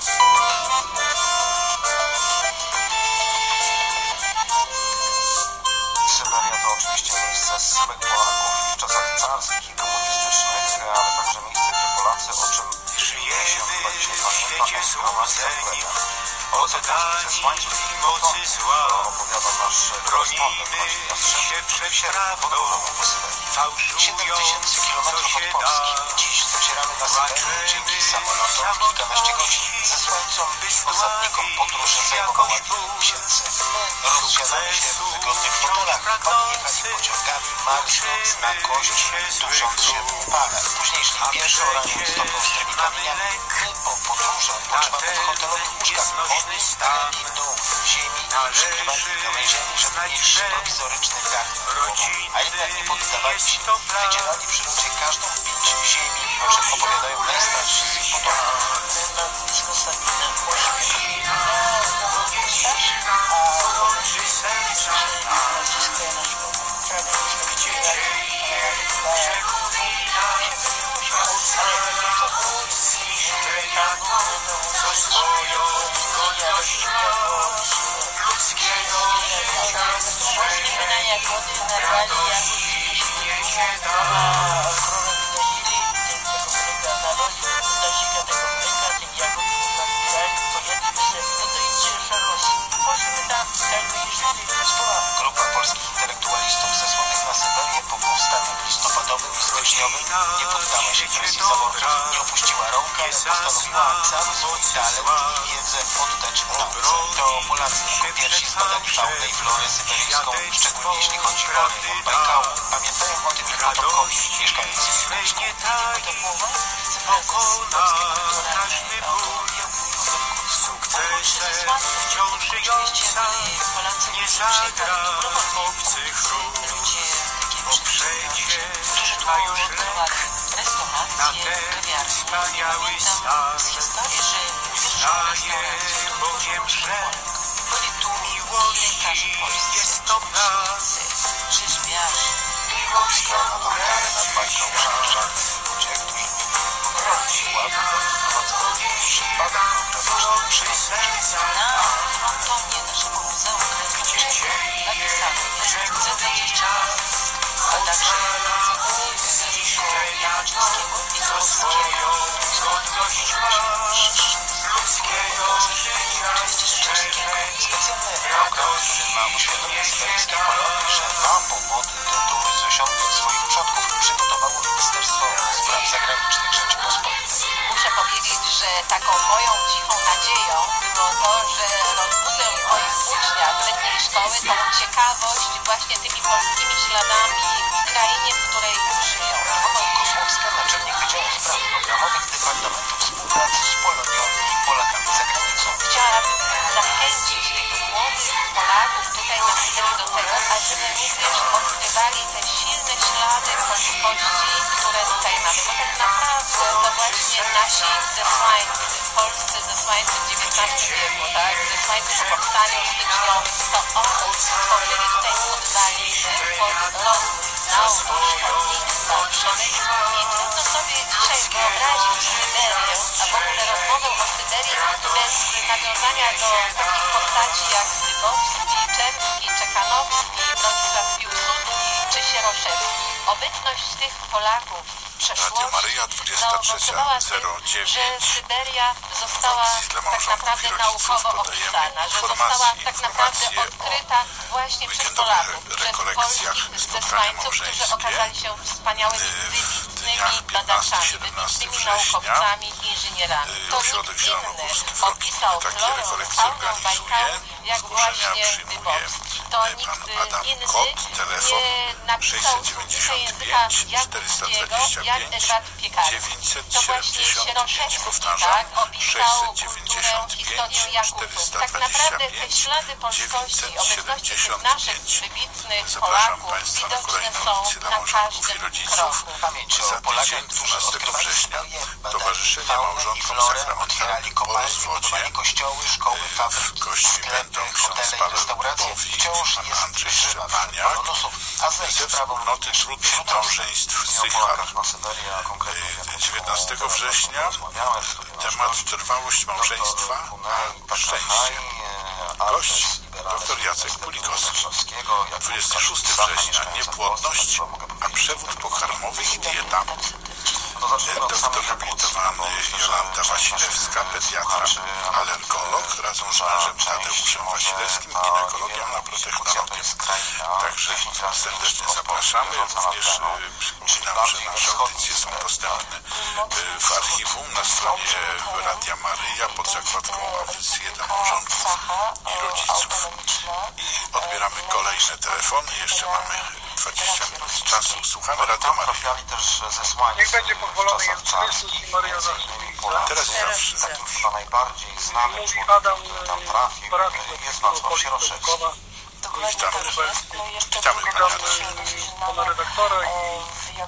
Speaker 9: Oczywiście miejsce zsyłek Polaków w czasach carskich i komunistycznych, ale także miejsce, gdzie Polacy, o dzisiaj pamięta, zgromadzeni oddani mocy zła, Jastrzębski.
Speaker 11: się prawdą, fałszując co się da.
Speaker 9: Dziś docieramy na Syberię dzięki samolotom kilkanaście godzin. Ze słońcą osadnikom podróże zajmowała wiele miesięcy. Rozsiadamy się w wygodnych fotelach, konie jechali pociągami, na kość, dusząc się w upale. Później szli pierwszy oranią stopą z tymi kamieniami. My po odpoczywamy w hotelowych łóżkach. Oni stali dół ziemi, przykrywali gałęziami, żeby mieć prowizoryczny dach. A jednak nie poddawali się. Wydzielali przy ludzie każdą pięć ziemi, o czym opowiadają najstarsi z ich potomków. Santa. Nie poddała się presji zaborców, nie opuściła rąk, ale postanowiła cały swój talent i wiedzę oddać nauce. To Polacy jako pierwsi zbadali faunę i florę syberyjską, szczególnie jeśli chodzi o rejon Bajkału. Pamiętają o tym ich potomkowie, mieszkający w Sybiryczku.
Speaker 11: Pokona każdy ból, sukcesem ciążyjąca, nie zagra obcych ród. Poprzejdzie ma już na ten wspaniały stan. Znaje bowiem, że miłości jest to.
Speaker 5: Przyśpiasz.
Speaker 6: Miłość prawiczny serca.
Speaker 5: Na frontonie naszego Muzeum że chcę zacząć czas, a także Jaczyńskiego i Złotowskiego.
Speaker 6: Godność ludzkiego życia
Speaker 2: Specjalny program, który ma uświadomić Wersji Polonii, że dwa powody z osiągnięć swoich przodków przygotowało Ministerstwo Spraw Zagranicznych Rzeczypospolitej.
Speaker 10: Muszę powiedzieć, że taką moją cichą nadzieją było to, że rozbudzę moich uczniach letniej szkoły tą ciekawość właśnie tymi polskimi śladami w krainie, w której żyją.
Speaker 2: Mowa Kozłowska, naczelnik Wydziału Spraw Programowych Departamentu Współpracy z Polonią i Polakami za granicą.
Speaker 10: Chciałabym zachęcić Polaków tutaj na Syberii do tego, ażeby również odkrywali te silne ślady polskości, które tutaj mamy. Bo tak naprawdę to właśnie nasi zesłańcy, polscy zesłańcy w XIX wieku, tak? Zesłańcy po powstaniu styczniowym, to oni stworzyli tutaj poddaliny pod los nauki, szkolnictwa, przemysłu i trudno sobie dzisiaj wyobrazić Syberię, a w ogóle rozmowę o Syberii bez nawiązania do takich postaci jak Dybowski, Czerski, Czekanowski, Bronisław Piłsudski czy Sieroszewski. Obecność tych Polaków
Speaker 6: Radio Maryja,
Speaker 10: zaowocowała tym,
Speaker 6: 23.09.
Speaker 10: że Syberia została tak naprawdę naukowo opisana, że została tak naprawdę odkryta właśnie przez Polaków, przez polskich zesłańców, którzy okazali się wspaniałymi,
Speaker 6: w
Speaker 10: wybitnymi badaczami,
Speaker 6: 15-17
Speaker 10: wybitnymi naukowcami, inżynierami.
Speaker 6: y,
Speaker 10: To
Speaker 6: Ośrodek
Speaker 10: nikt inny opisał florę, faunę. Bajkału, jak właśnie Dybowski. To nikt inny nie napisał słownika języka
Speaker 6: 695
Speaker 10: jakuckiego, jak
Speaker 6: 425
Speaker 10: Edward Piekarski. To właśnie
Speaker 6: 975,
Speaker 10: Sieroszewski,
Speaker 6: powtarzam,
Speaker 10: tak, opisał kulturę,
Speaker 6: 695
Speaker 10: historię Jakutów. Tak naprawdę te
Speaker 6: 425
Speaker 10: ślady polskości, obecności tych naszych
Speaker 6: 975.
Speaker 10: wybitnych
Speaker 6: Zapraszam
Speaker 10: Polaków widoczne są na każdym kroku.
Speaker 2: Pamięć
Speaker 6: Za
Speaker 2: o Polakach, którzy
Speaker 6: 12
Speaker 2: odkrywali badali
Speaker 6: Towarzyszenie Małżonkom Sakramentalnym po rozwodzie
Speaker 2: kościoły, szkoły, fabryki, sklepy, hotele restauracje. Wciąż jest
Speaker 6: Andrzej Szczepaniak,
Speaker 2: a
Speaker 6: ze
Speaker 2: sprawą również
Speaker 6: trudnych
Speaker 2: o
Speaker 6: Sychar.
Speaker 2: Polakach na Syberii, a konkretnie o Jakubku.
Speaker 6: 19 września
Speaker 2: Rozmawiałem w studiu na
Speaker 6: temat trwałość małżeństwa a szczęście. Gość dr Jacek Pulikowski.
Speaker 2: Warszawskiego, Jakub
Speaker 6: 26
Speaker 2: Kaczmarczyk,
Speaker 6: września niepłodność, a przewód pokarmowy i dieta.
Speaker 2: To zacznijmy od samych
Speaker 6: Jolanta
Speaker 2: część
Speaker 6: Wasilewska, pediatra, alergolog, razem z mężem Tadeuszem Wasilewskim,
Speaker 2: wielka
Speaker 6: na protechnologię. Także
Speaker 2: 10 razy
Speaker 6: serdecznie zapraszamy. Również y, przypominam, że nasze audycje są dostępne y, w archiwum na stronie Radia Maryja pod zakładką audycje dla małżonków i rodziców. I odbieramy kolejne telefony. Jeszcze mamy 20 minut czasu. Słuchamy Radio
Speaker 2: Tam też zesłańcy
Speaker 12: Niech będzie
Speaker 2: czasach
Speaker 12: Jezus i
Speaker 2: innymi Polacy.
Speaker 6: Teraz zawsze.
Speaker 2: Chyba najbardziej znanym
Speaker 12: Mówi
Speaker 2: człowiekiem,
Speaker 12: Adam
Speaker 2: który tam
Speaker 12: e,
Speaker 2: trafił,
Speaker 12: parafii
Speaker 2: jest Wacław Sieroszewski.
Speaker 6: Witamy.
Speaker 5: No
Speaker 6: Witamy
Speaker 5: druga
Speaker 6: Pana
Speaker 12: Pana redaktora
Speaker 5: e,
Speaker 12: i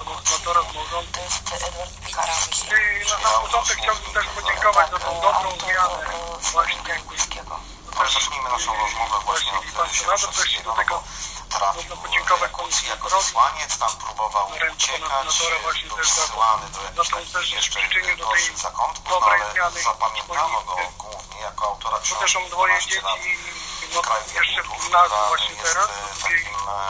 Speaker 5: jest Edward Piekarski.
Speaker 12: I na sam początek chciałbym też podziękować za tą dobrą zmianę właśnie
Speaker 2: Zacznijmy naszą rozmowę właśnie od
Speaker 12: się do tego
Speaker 2: trafił do Jakucji jako zesłaniec, tam próbował uciekać, był zsyłany do jakichś jeszcze gorszych zakątków, no ale zapamiętano go głównie jako autora
Speaker 12: Bo
Speaker 2: książki
Speaker 12: też mam dwoje
Speaker 2: 12
Speaker 12: dzieci
Speaker 2: lat
Speaker 12: no, jeszcze gimnazjum
Speaker 2: która
Speaker 12: właśnie teraz,
Speaker 2: e,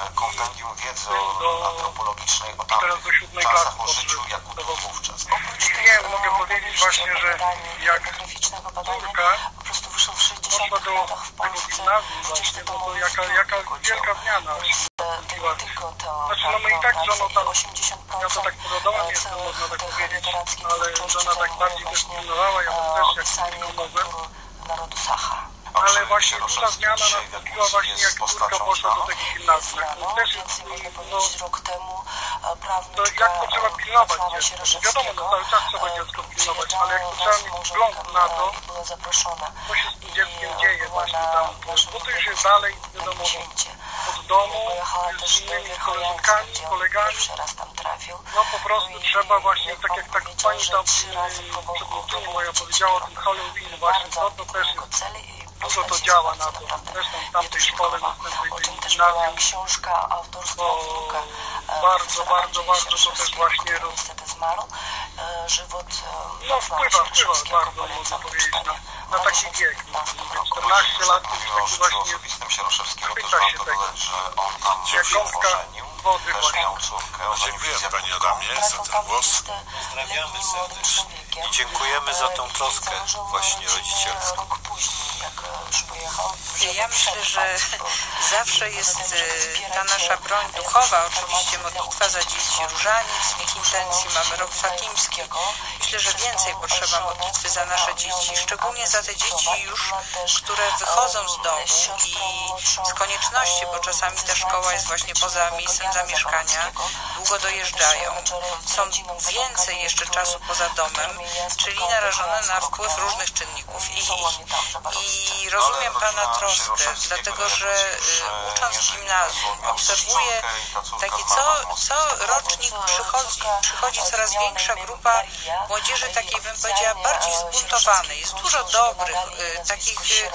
Speaker 2: e, kompendium wiedzy
Speaker 12: do-
Speaker 2: antropologicznej o tamtych
Speaker 12: do siódmej
Speaker 2: czasach,
Speaker 12: klasy
Speaker 2: o życiu
Speaker 12: dobrze.
Speaker 2: Jakutów wówczas.
Speaker 12: I nie, mogę powiedzieć właśnie, że jak córka
Speaker 5: po prostu wyszło w 60
Speaker 12: poszła do tego gimnazjum właśnie, no to jaka, jaka wielka zmiana nastąpiła.
Speaker 5: to
Speaker 12: Znaczy, no my i tak, że ono tam-
Speaker 5: 80%
Speaker 12: Ja to tak domem jestem, można tak powiedzieć, ale żona tak bardziej też pilnowała, ja
Speaker 5: e,
Speaker 12: bym też jak tylko mogłem.
Speaker 5: narodu Sacha.
Speaker 12: Ale właśnie duża zmiana nastąpiła właśnie jak córka poszła do tego gimnazjum.
Speaker 5: Rano,
Speaker 12: Też,
Speaker 5: można
Speaker 12: no,
Speaker 5: rok temu e,
Speaker 12: to jak to trzeba pilnować? dziecko? No wiadomo, no cały czas trzeba
Speaker 5: e,
Speaker 12: dziecko pilnować, ale jak to trzeba mieć wgląd na to,
Speaker 5: e,
Speaker 12: co się z tym dzieckiem dzieje właśnie tam, bo to już jest dalej, wiadomo, od domu, z
Speaker 5: do
Speaker 12: innymi koleżankami, kolegami, no po prostu
Speaker 5: I
Speaker 12: trzeba właśnie, tak jak tak
Speaker 5: powiedział,
Speaker 12: pani tam przewodnicząca
Speaker 5: próbował
Speaker 12: moja powiedziała o tym Halloween właśnie,
Speaker 5: Bardzo
Speaker 12: no to też jest dużo to działa na to. Zresztą w tamtej szkole następnej tej gimnazjum,
Speaker 10: książka autorstwa
Speaker 12: bo bardzo, bardzo, bardzo to też właśnie
Speaker 10: niestety zmarł. E, Żywot e,
Speaker 12: No wpływa, wpływa bardzo, można powiedzieć, na, na taki wiek. No, mówię, 14 lat to już taki właśnie
Speaker 6: osobistym Sieroszewskiego, też dodać, że on tam się ożenił,
Speaker 12: wody
Speaker 6: też
Speaker 12: właśnie.
Speaker 6: miał córkę, ona
Speaker 4: Dziękuję Panie. Adamie za ten głos.
Speaker 10: Pozdrawiamy serdecznie.
Speaker 4: I dziękujemy za tą troskę właśnie rodzicielską.
Speaker 10: Pojechał.
Speaker 5: Ja myślę, że zawsze jest e, ta nasza broń duchowa, oczywiście modlitwa za dzieci, różaniec w ich intencji, mamy rok fatimski. Myślę, że więcej potrzeba modlitwy za nasze dzieci, szczególnie za te dzieci już, które wychodzą z domu i z konieczności, bo czasami ta szkoła jest właśnie poza miejscem zamieszkania, długo dojeżdżają, są więcej jeszcze czasu poza domem, czyli narażone na wpływ różnych czynników. I, i rozumiem Pana troskę, dlatego że y, ucząc w gimnazjum obserwuję taki co, co rocznik przychodzi, przychodzi coraz większa grupa młodzieży takiej bym powiedziała bardziej zbuntowanej. Jest dużo dobrych, y, takich y,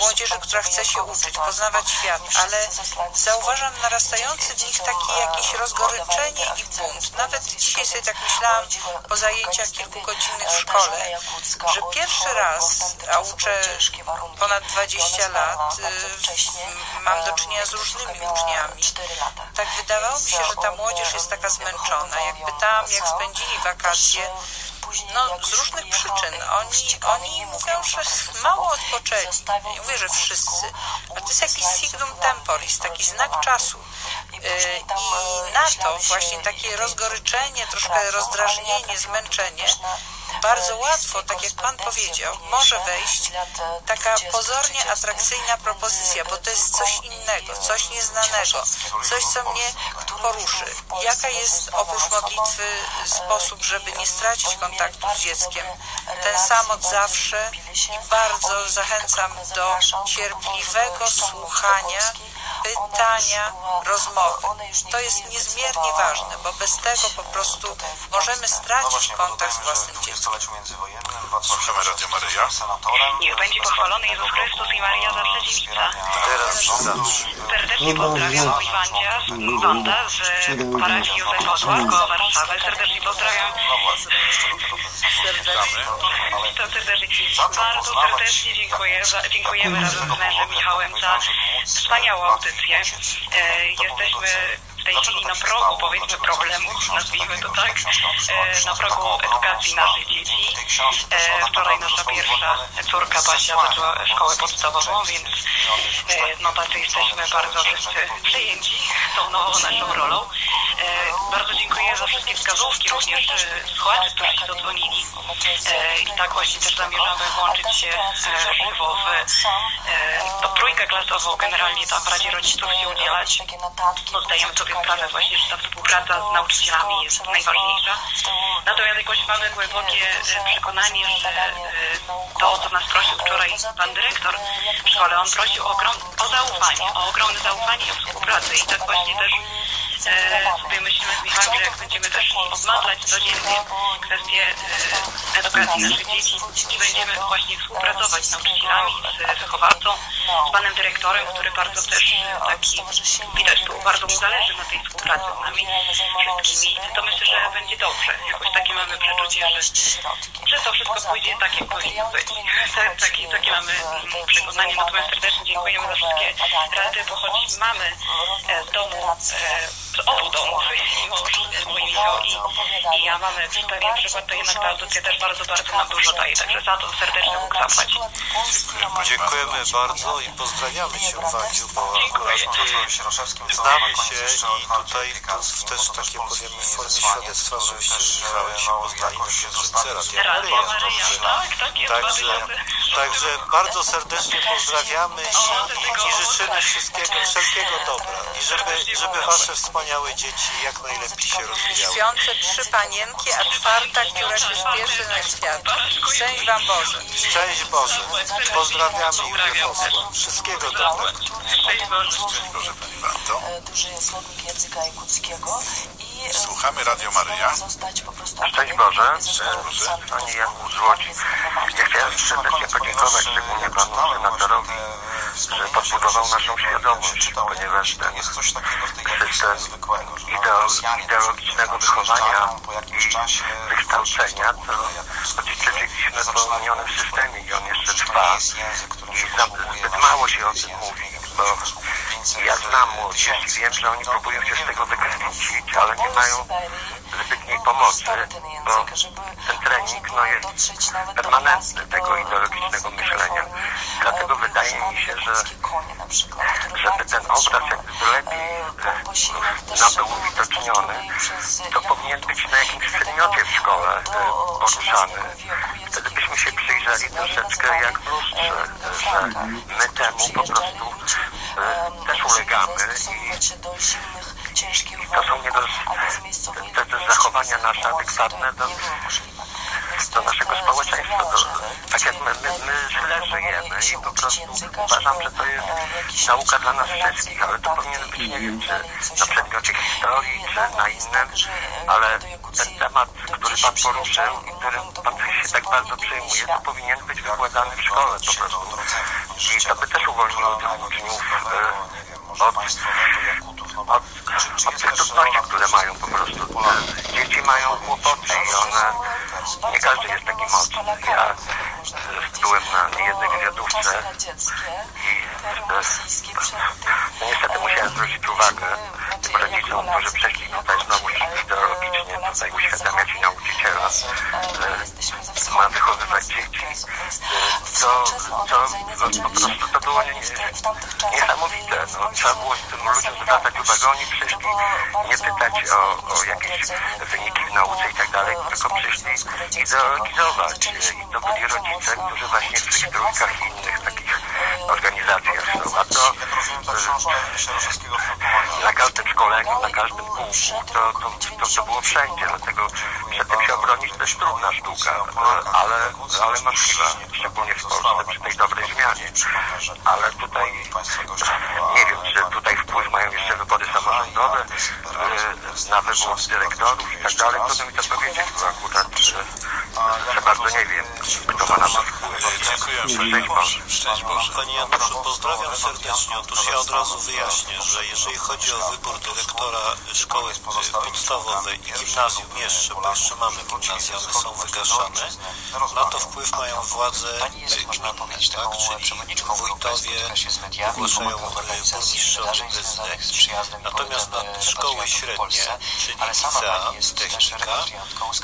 Speaker 5: młodzieży, która chce się uczyć, poznawać świat, ale zauważam narastający w nich takie jakieś rozgoryczenie i bunt. Nawet dzisiaj sobie tak myślałam po zajęciach kilkugodzinnych w szkole, że pierwszy raz, a uczę ponad 20 lat, y, mam do czynienia z różnymi uczniami. Tak wydawało mi się, że ta młodzież jest taka zmęczona. Jak pytałam, jak spędzili wakacje, no z różnych przyczyn. Oni, oni mówią, że mało odpoczęli. Mówię, że wszyscy. A to jest jakiś signum temporis, taki znak czasu. Y, I na to właśnie takie rozgoryczenie, troszkę rozdrażnienie, zmęczenie, bardzo łatwo, tak jak Pan powiedział, może wejść taka pozornie atrakcyjna propozycja, bo to jest coś innego, coś nieznanego, coś, co mnie poruszy. Jaka jest oprócz modlitwy sposób, żeby nie stracić kontaktu z dzieckiem? Ten sam od zawsze i bardzo zachęcam do cierpliwego słuchania pytania, rozmowy. To jest niezmiernie ważne, bo bez tego po prostu możemy stracić kontakt z własnym dzieckiem.
Speaker 6: Słuchamy Radio Maryja.
Speaker 13: Niech będzie pochwalony Jezus Chrystus i Maria zawsze dziewica.
Speaker 4: Teraz.
Speaker 13: Serdecznie pozdrawiam Wojwandzia, Wanda z parafii Józefa Sławko Warszawy. Serdecznie pozdrawiam. Witam serdecznie. Bardzo serdecznie dziękuję, za, dziękujemy razem z mężem Michałem za wspaniałą audycję. E, jesteśmy w tej chwili na progu, powiedzmy, problemu, nazwijmy to tak, e, na progu edukacji naszych dzieci. E, wczoraj nasza pierwsza córka Basia zaczęła szkołę podstawową, więc e, no tacy jesteśmy bardzo wszyscy przejęci tą nową naszą rolą. E, wszystkie wskazówki, również słuchaczy, którzy się dodzwonili. E, I tak właśnie też zamierzamy włączyć się e, żywo w e, to trójkę klasową, generalnie tam w Radzie Rodziców się udzielać. Bo zdajemy sobie sprawę właśnie, że ta współpraca z nauczycielami jest najważniejsza. Natomiast jakoś mamy głębokie przekonanie, że to, o co nas prosił wczoraj pan dyrektor w szkole, on prosił o, ogrom, o zaufanie, o ogromne zaufanie i o współpracę. I tak właśnie też sobie myślimy z Michałem, że jak będziemy też obmatlać codziennie kwestie e, edukacji naszych dzieci. I będziemy właśnie współpracować z nauczycielami, z wychowawcą, z panem dyrektorem, który bardzo też e, taki, widać tu bardzo mu zależy na tej współpracy z nami wszystkimi, to myślę, że będzie dobrze. Jakoś takie mamy przeczucie, że, że to wszystko pójdzie tak, jak powinno być. Tak, takie, takie mamy mm, przekonanie. Natomiast serdecznie dziękujemy za wszystkie rady, bo choć mamy e, z domu, z obu domów, i mąż, e, mój Michał i, i ja mamy pewien przykład, to jednak ta adopcja też bardzo, bardzo nam dużo daje. Także za to serdecznie mógł zapłać.
Speaker 4: Dziękujemy bardzo i pozdrawiamy się Wadziu, bo akurat znamy się i tutaj też takie powiemy w formie świadectwa, żebyście z Michałem się poznali na pielgrzymce Radia
Speaker 13: Radio
Speaker 4: Maryja.
Speaker 13: Tak, tak
Speaker 4: Także,
Speaker 13: 2000.
Speaker 4: także bardzo serdecznie pozdrawiamy i, i życzymy wszystkiego, wszelkiego dobra. I żeby, żeby wasze wspaniałe dzieci jak najlepiej się rozwijały.
Speaker 5: śpiące trzy panienki, a czwarta, która się spieszy na świat. Szczęść Wam Boże.
Speaker 4: Szczęść Boże. Pozdrawiamy Józefosła. Wszystkiego dobrego.
Speaker 6: Szczęść Boże Pani Wanto.
Speaker 14: duży słownik języka jakuckiego i e,
Speaker 6: Słuchamy Radio Maryja.
Speaker 15: Szczęść Boże,
Speaker 14: Szczęść
Speaker 6: Boże.
Speaker 15: Pani Jakub z Łodzi. Ja chciałem serdecznie podziękować szczególnie Panu senatorowi, że podbudował naszą świadomość, ponieważ ten system ideo- ideologicznego wychowania i wykształcenia to odzwierciedliliśmy po minionym systemie i on jeszcze trwa. I zbyt mało się o tym mówi, bo ja znam młodzież i wiem, że oni próbują się z tego wykręcić, ale nie mają pomocy, bo ten trening no, jest permanentny tego ideologicznego myślenia. Dlatego wydaje mi się, że żeby ten obraz jakby lepiej e, nam był uwidoczniony, to powinien być na jakimś przedmiocie w szkole e, poruszany. Wtedy byśmy się przyjrzeli troszeczkę jak w lustrze, że my temu po prostu e, też ulegamy i to są nie do, te, te zachowania nasze adekwatne do, do naszego społeczeństwa. Do, tak jak my, my, my źle żyjemy i po prostu uważam, że to jest nauka dla nas wszystkich, ale to powinien być, nie wiem, czy na przedmiocie historii, czy na innym, ale ten temat, który Pan poruszył, którym Pan się tak bardzo przejmuje, to powinien być wykładany w szkole po prostu. I to by też uwolniło tych uczniów e, od, od, od tych trudności, które mają po prostu. Dzieci mają kłopoty i one, nie każdy jest taki mocny. Ja byłem na niejednej wywiadówce i e, no niestety musiałem zwrócić uwagę rodzicom, którzy przeszli tutaj znowu ideologicznie tutaj uświadamiać nauczyciela, że ma wychowywać dzieci. To, to no, po prostu to było nie, nie, niesamowite. No, trzeba było tym ludziom zwracać uwagę. Oni przyszli nie pytać o, o jakieś wyniki w nauce i tak dalej, tylko przyszli ideologizować. I to byli rodzice, którzy właśnie w tych trójkach i innych takich organizacjach są. A to e, na każdym szkoleniu, na każdym kółku, to, to, to, to było wszędzie. Dlatego przed tym się obronić to jest trudna sztuka, e, ale, ale możliwa, szczególnie w Polsce przy tej dobrej zmianie. Ale tutaj nie wiem, czy tutaj wpływ mają jeszcze wybory samorządowe e, na wybór dyrektorów i tak dalej. Trudno mi to powiedzieć, bo akurat e, za bardzo nie wiem, kto ma na wpływ.
Speaker 6: Dziękuję Szczęść Boże.
Speaker 4: Panie Januszu, pozdrawiam serdecznie. Otóż ja od razu wyjaśnię, że jeżeli chodzi o wybór dyrektora szkoły podstawowej i gimnazjum jeszcze, bo jeszcze mamy gimnazja, one są wygaszane, na to wpływ mają władze gminne, tak? Czyli wójtowie ogłaszają burmistrzowie, prezydenci. Natomiast na szkoły średnie, czyli licea, technika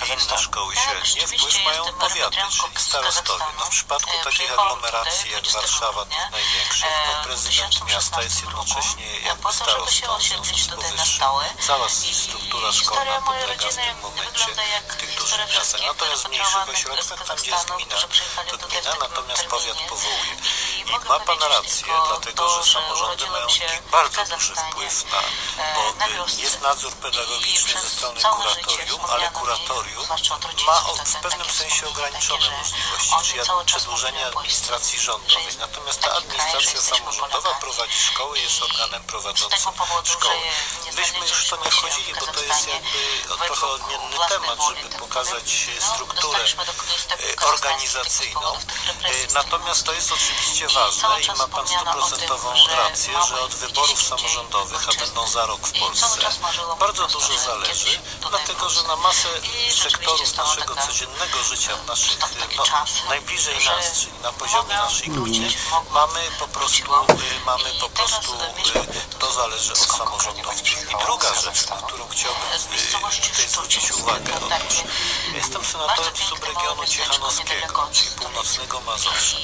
Speaker 4: i inne szkoły średnie, wpływ mają powiaty, czyli starostowie. No w przypadku takich aglomeracji jak Warszawa, tych największych, no prezydent miasta jest jednocześnie jakby starostą, w związku z cała struktura szkolna podlega w tym momencie w tych dużych miastach. Natomiast w mniejszych ośrodkach, tam gdzie jest gmina, to gmina, natomiast powiat powołuje. I ma Pan rację, dlatego że samorządy mają bardzo duży wpływ na, bo y, jest nadzór pedagogiczny ze strony kuratorium, ale kuratorium ma w pewnym sensie ograniczone możliwości, przedłużenie administracji rządowej. Natomiast ta administracja samorządowa prowadzi szkoły, jest organem prowadzącym szkoły. Byśmy już w to nie wchodzili, bo to jest jakby trochę odmienny temat, żeby pokazać strukturę e, organizacyjną. E, Natomiast to jest oczywiście ważne i ma Pan stuprocentową rację, że od wyborów samorządowych, a będą za rok w Polsce, bardzo dużo zależy, dlatego że na masę sektorów naszego codziennego życia, w naszych, no, najbliżej nas, czyli na poziomie naszej gminy, mamy po prostu, y, mamy po prostu, y, to zależy od samorządowców. I druga rzecz, na którą chciałbym y, tutaj zwrócić uwagę, otóż Jestem senatorem subregionu Ciechanowskiego, czyli północnego Mazowsza.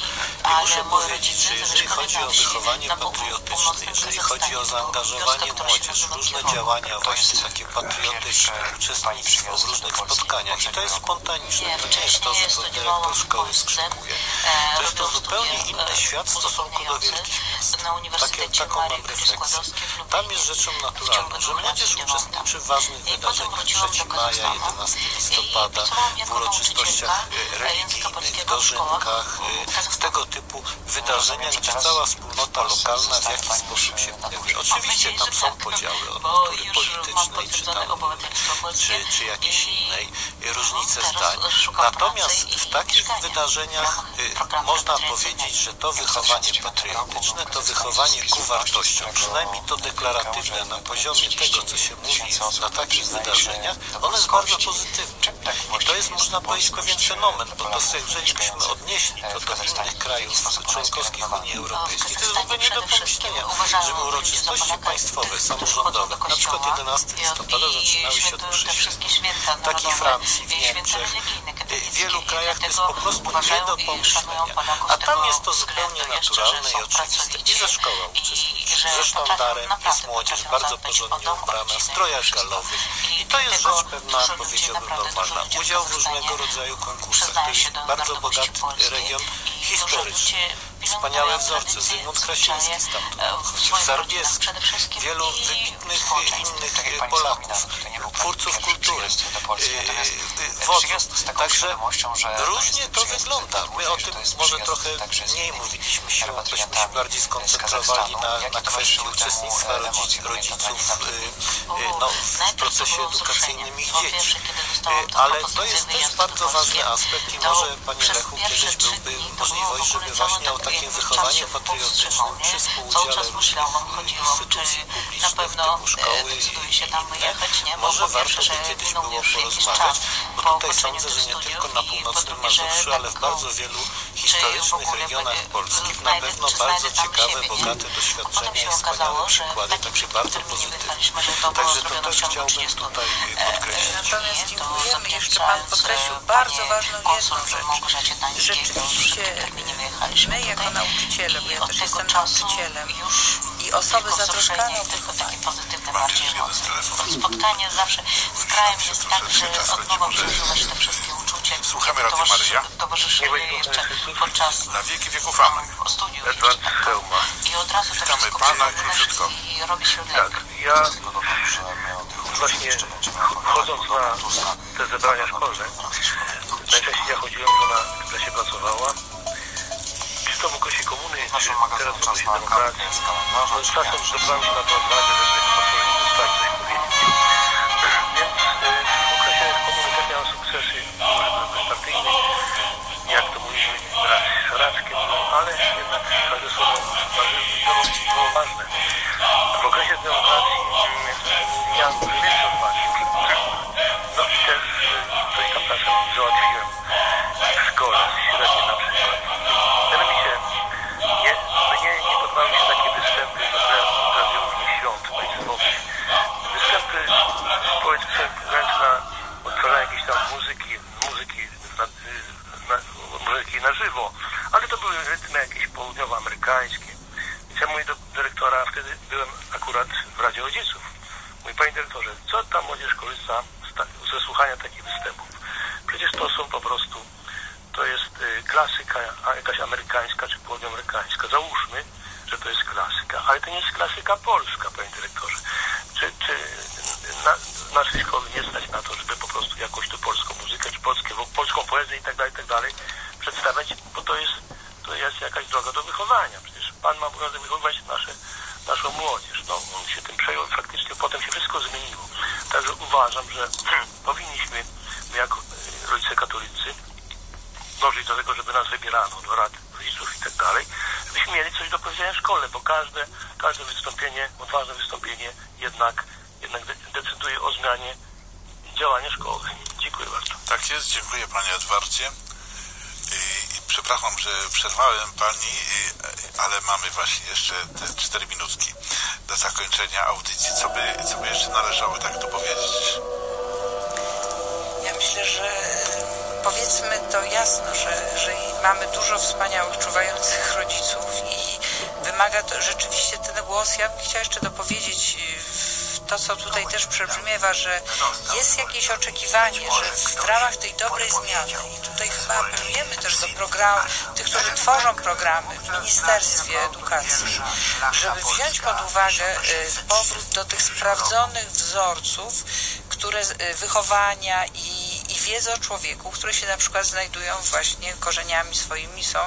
Speaker 4: I muszę powiedzieć, że jeżeli chodzi o wychowanie patriotyczne, jeżeli chodzi o zaangażowanie młodzieży, różne działania właśnie takie patriotyczne, uczestnictwo w różnych spotkaniach. I to jest spontaniczne, to nie jest to, że to dyrektor szkoły skrzykuje. To jest to zupełnie inny świat w stosunku do wielkich miast. Takie, taką mam refleksję. Tam jest rzeczą naturalną, że młodzież uczestniczy w ważnych wydarzeniach 3 maja, 11 listopada, w uroczystościach e, religijnych, dożynkach, e, w tego typu wydarzeniach, gdzie cała wspólnota lokalna w jakiś sposób się pojawia. Oczywiście tam są podziały od natury politycznej, czy tam, czy, czy jakiejś innej, e, różnice zdań. Natomiast w takich wydarzeniach można powiedzieć, że to wychowanie patriotyczne, to wychowanie ku wartościom, przynajmniej to deklaratywne na poziomie tego, co się mówi na takich wydarzeniach, ono jest bardzo pozytywne. I to jest, można powiedzieć, pewien fenomen, bo to sobie, jeżeli byśmy odnieśli to do innych krajów członkowskich Unii Europejskiej, to jest w ogóle nie do pomyślenia, żeby uroczystości państwowe, samorządowe, na przykład 11 listopada zaczynały się od mszy takiej Francji, w Niemczech, w wielu krajach to jest po prostu nie do pomyślenia. A tam jest to zupełnie naturalne i oczywiste. I ze szkołą uczestniczy. Ze sztandarem jest młodzież bardzo porządnie ubrana, w strojach galowych. I to jest rzecz pewna, powiedziałbym, normalna. Udział w różnego rodzaju konkursach. To jest bardzo bogaty region historyczny. Wspaniałe wzorce. Zygmunt Krasiński stamtąd pochodził. Sarbiewski. Wielu wybitnych innych Polaków. Twórców kultury. Wodzów. Także różnie to wygląda. My o tym może trochę mniej mówiliśmy się, byśmy się bardziej skoncentrowali na, na kwestii uczestnictwa rodziców no, w procesie edukacyjnym ich dzieci. Ale to jest też bardzo ważny aspekt i może, Panie Lechu, kiedyś byłby możliwość, żeby właśnie o takim wychowaniu patriotycznym przy współudziale instytucji publicznych typu szkoły i inne, może warto by kiedyś było porozmawiać, bo tutaj sądzę, że nie tylko na północnym Mazowszu, ale w bardzo wielu historycznych regionach Polski na pewno bardzo ciekawe, bogate doświadczenia i wspaniałe przykłady, także bardzo pozytywne. Także to też chciałbym tutaj podkreślić.
Speaker 5: Natomiast dziękujemy. Jeszcze Pan podkreślił bardzo ważną jedną rzecz. Rzeczywiście my jako nauczyciele, bo ja też jestem nauczycielem i osoby zatroszkane o wychowanie.
Speaker 13: Spotkanie zawsze z krajem jest tak, że od nowa przeżywać te wszystkie uczucia.
Speaker 6: Słuchamy Radio Maryja.
Speaker 13: Towarzyszyły jeszcze podczas
Speaker 6: Na wieki wieków amen.
Speaker 13: studiów.
Speaker 16: Edward Hełma.
Speaker 13: I od razu to
Speaker 6: Witamy
Speaker 13: wszystko
Speaker 6: Pana
Speaker 13: przeżywa
Speaker 6: króciutko.
Speaker 13: i robi się
Speaker 16: Tak, ja właśnie chodząc na te zebrania szkolne, najczęściej ja chodziłem, żona w klasie pracowała, to w okresie komuny, czy teraz w okresie demokracji, no, czasem się na to odwagę, żeby otworzyć dziękuję
Speaker 6: Panie Edwardzie. I, przepraszam, że przerwałem Pani, ale mamy właśnie jeszcze te cztery minutki do zakończenia audycji. Co by, co by jeszcze należało tak tu powiedzieć?
Speaker 5: Ja myślę, że powiedzmy to jasno, że, że mamy dużo wspaniałych, czuwających rodziców i wymaga to rzeczywiście ten głos. Ja bym chciała jeszcze dopowiedzieć to, co tutaj też przebrzmiewa, że jest jakieś oczekiwanie, że w ramach tej dobrej zmiany i tutaj chyba apelujemy też do programu, tych, którzy tworzą programy w Ministerstwie Edukacji, żeby wziąć pod uwagę powrót do tych sprawdzonych wzorców, które wychowania i, i wiedzy o człowieku, które się na przykład znajdują właśnie korzeniami swoimi, są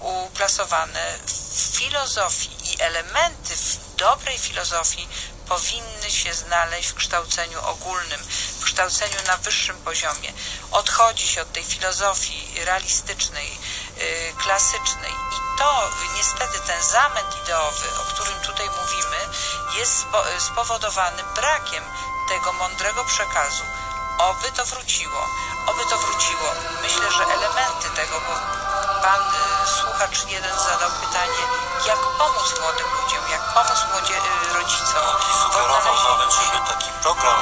Speaker 5: uplasowane w filozofii. I elementy w dobrej filozofii powinny się znaleźć w kształceniu ogólnym, w kształceniu na wyższym poziomie. Odchodzi się od tej filozofii realistycznej, yy, klasycznej i to niestety ten zamęt ideowy, o którym tutaj mówimy, jest spo, spowodowany brakiem tego mądrego przekazu. Oby to wróciło, oby to wróciło. Myślę, że elementy tego, bo pan y, słuchacz jeden zadał pytanie, jak pomóc młodym ludziom, jak pomóc młodzie, y, rodzicom.
Speaker 4: I sugerował nawet, żeby taki program,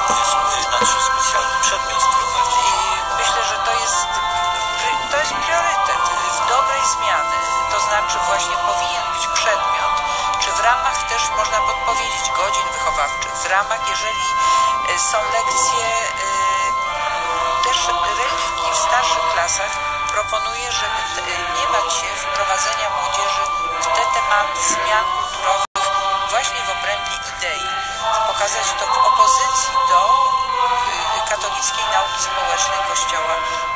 Speaker 4: znaczy specjalny przedmiot wprowadzić.
Speaker 5: Myślę, że to jest, to jest priorytet w dobrej zmiany. To znaczy właśnie powinien być przedmiot, czy w ramach też można podpowiedzieć godzin wychowawczych, w ramach, jeżeli są lekcje religii w starszych klasach, proponuję, żeby nie bać się wprowadzenia młodzieży w te tematy zmian kulturowych właśnie w obrębie idei. Pokazać to w opozycji do katolickiej nauki społecznej Kościoła.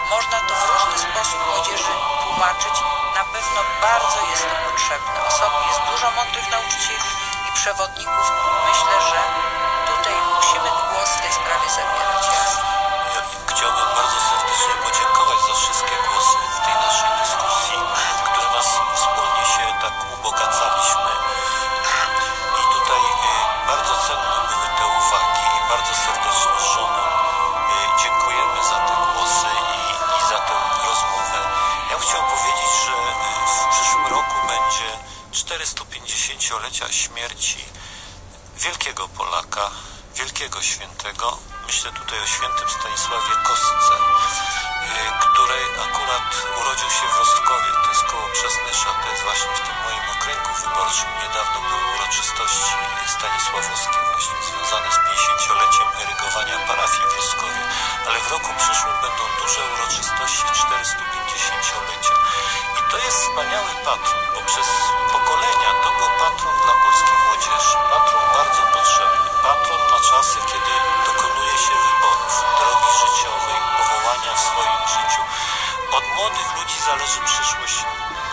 Speaker 5: Można to w różny sposób młodzieży tłumaczyć. Na pewno bardzo jest to potrzebne. Osobnie jest dużo mądrych nauczycieli i przewodników. Myślę, że tutaj musimy głos w tej sprawie zabierać.
Speaker 4: Ja chciałbym bardzo serdecznie podziękować za wszystkie głosy w tej naszej dyskusji, które nas wspólnie się tak ubogacaliśmy. I tutaj bardzo cenne były te uwagi i bardzo serdecznie żonom dziękujemy za te głosy i, i za tę rozmowę. Ja chciałem powiedzieć, że w przyszłym roku będzie 450-lecia śmierci wielkiego Polaka, wielkiego świętego. Myślę tutaj o świętym Stanisławie Kostce, który akurat urodził się w Rostkowie, to jest koło Przesnysza, to jest właśnie w tym moim okręgu wyborczym. Niedawno były uroczystości stanisławowskie właśnie związane z 50-leciem erygowania parafii w Rostkowie. Ale w roku przyszłym będą duże uroczystości 450-lecia. I to jest wspaniały patron, bo przez pokolenia to był patron dla polskiej młodzieży. Patron bardzo potrzebny. Patron na czasy, kiedy w swoim życiu. Od młodych ludzi zależy przyszłość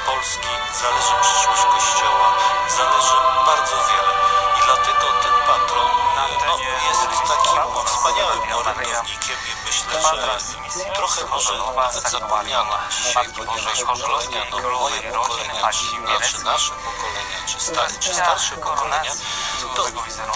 Speaker 4: Polski, zależy przyszłość Kościoła, zależy bardzo wiele. I dlatego ten patron no, jest takim wspaniałym orędownikiem i myślę, że trochę może nawet zapomniano dzisiaj, ponieważ pokolenia, no moje pokolenia, czy znaczy nasze pokolenia, czy, czy starsze pokolenia, to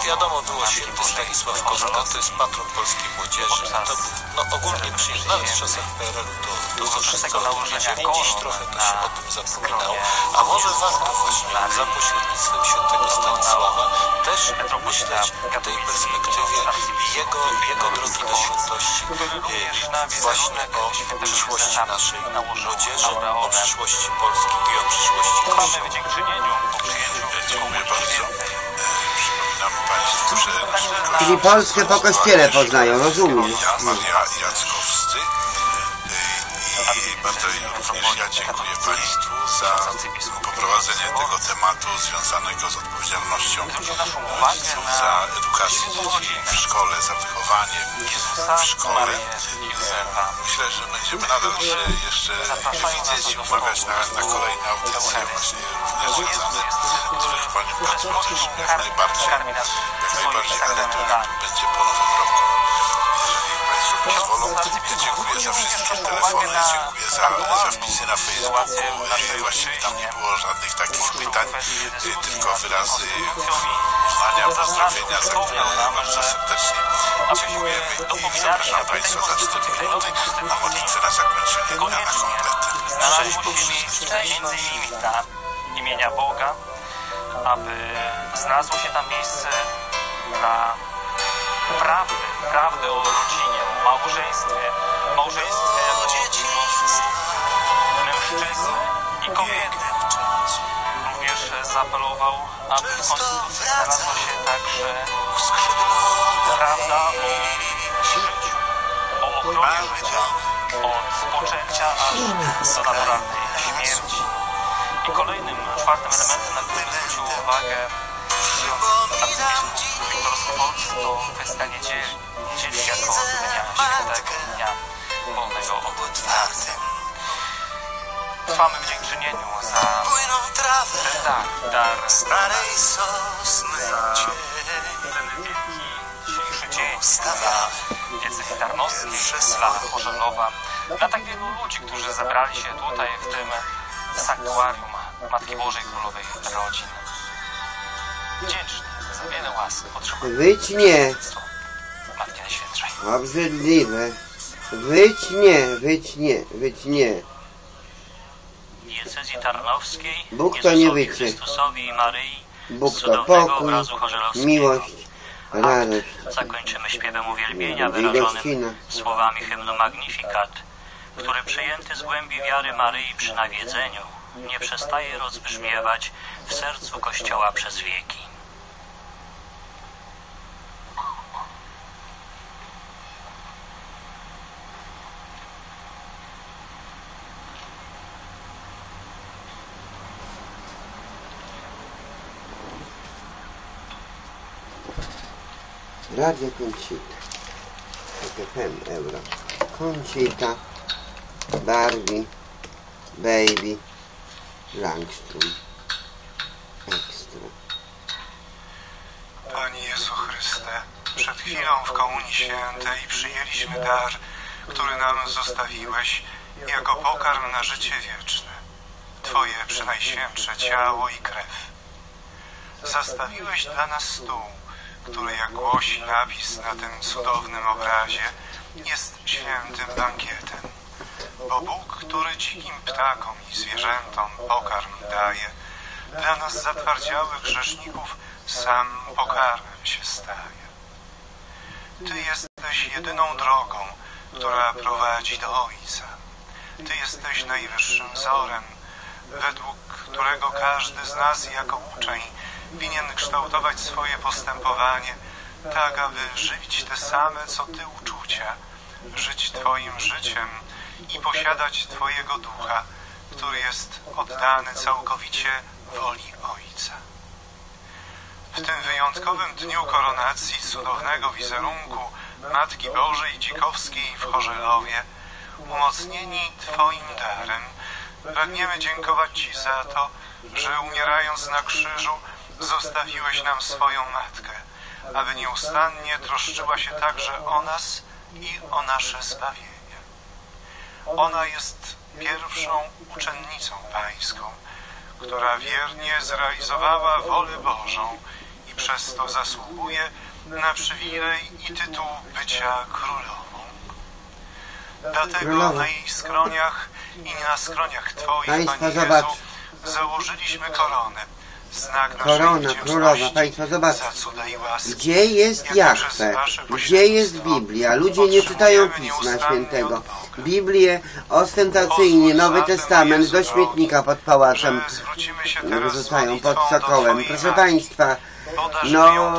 Speaker 4: wiadomo było święty Stanisław Kostka, to jest patron polskiej młodzieży. To no, ogólnie przyjęto, nawet w czasach PRL-u to, to, o tym wiedzieli. Dziś trochę to się o tym zapominało. A może warto właśnie za pośrednictwem świętego Stanisława też myśleć w tej perspektywie jego, jego drogi do świętości właśnie o przyszłości naszej młodzieży, o przyszłości Polski i o przyszłości Kościoła.
Speaker 6: Dziękuję bardzo.
Speaker 1: Czyli Polskę po kościele poznają, rozumiem.
Speaker 6: I bardzo również ja dziękuję Państwu za poprowadzenie tego tematu związanego z odpowiedzialnością rodziców za edukację dzieci w szkole, za wychowanie w szkole. Myślę, że będziemy nadal się jeszcze widzieć i umawiać na, na kolejne audycje właśnie również związane z wychowaniem młodzieży. Jak najbardziej, jak najbardziej, ale to będzie pozwolą, dziękuję za wszystkie telefony, dziękuję za, za wpisy na Facebooku. Właściwie tam nie było żadnych takich pytań, tylko wyrazy uznania, pozdrowienia, za które bardzo serdecznie dziękujemy i zapraszam Państwa za 4 minuty na modlitwę na zakończenie dnia na komplety.
Speaker 17: Znaleźliśmy między innymi dla imienia Boga, aby znalazło się tam miejsce dla prawdy, prawdy o rodzinie, małżeństwie. Małżeństwie jako mężczyzny i kobiety. Również zaapelował, aby w konstytucji znalazła się także prawda o życiu, o ochronie życia, od poczęcia aż do naturalnej śmierci. I kolejnym, czwartym elementem, na który zwrócił uwagę Wiktor Skolc, to kwestia niedzieli. Niedzieli jako dnia świętego, dnia wolnego od pracy. Trwamy w dziękczynieniu za ten dar, dar za ten wielki, dzisiejszy dzień dla diecezji tarnowskiej, dla Chorzelowa, dla tak wielu ludzi, którzy zebrali się tutaj w tym sanktuarium Matki Bożej Królowej Rodzin. Wdzięczni za wiele łask potrzebują
Speaker 1: Wyć nie.
Speaker 17: Matki Najświętszej.
Speaker 1: Obrzydliwe. Wyć nie, wyć nie, wyć nie.
Speaker 18: diecezji tarnowskiej
Speaker 1: Bóg to nie wycie.
Speaker 18: Chrystusowi i Maryi
Speaker 1: Bóg to pokój, miłość, radość.
Speaker 18: Zakończymy śpiewem uwielbienia wyrażonym słowami hymnu Magnificat, który przyjęty z głębi wiary Maryi przy nawiedzeniu nie przestaje rozbrzmiewać w sercu Kościoła przez wieki.
Speaker 1: Radio Concita. FM Euro. Concita. Barbie. Baby. Langstrom. Ekstra.
Speaker 19: Panie Jezu Chryste, przed chwilą w Komunii Świętej przyjęliśmy dar, który nam zostawiłeś jako pokarm na życie wieczne. Twoje przenajświętsze ciało i krew. Zastawiłeś dla nas stół, który, jak głosi napis na tym cudownym obrazie, jest świętym bankietem. Bo Bóg, który dzikim ptakom i zwierzętom pokarm daje, dla nas zatwardziałych grzeszników sam pokarmem się staje. Ty jesteś jedyną drogą, która prowadzi do Ojca. Ty jesteś najwyższym wzorem, według którego każdy z nas jako uczeń winien kształtować swoje postępowanie tak, aby żywić te same, co Ty uczucia, żyć Twoim życiem i posiadać Twojego ducha, który jest oddany całkowicie woli Ojca. W tym wyjątkowym dniu koronacji cudownego wizerunku Matki Bożej Dzikowskiej w Chorzelowie, umocnieni Twoim darem, pragniemy dziękować Ci za to, że umierając na krzyżu zostawiłeś nam swoją Matkę, aby nieustannie troszczyła się także o nas i o nasze zbawienie. Ona jest pierwszą uczennicą Pańską, która wiernie zrealizowała wolę Bożą i przez to zasługuje na przywilej i tytuł bycia królową. Dlatego na jej skroniach i na skroniach Twoich, Panie. Jezu, założyliśmy koronę,
Speaker 1: Korona, królowa, Państwo, zobaczcie. Gdzie jest Jachwę? Gdzie jest Biblia? Ludzie nie czytają Pisma Świętego. Biblię ostentacyjnie, Nowy Testament do śmietnika pod pałacem wyrzucają, pod sokołem. Proszę Państwa, no,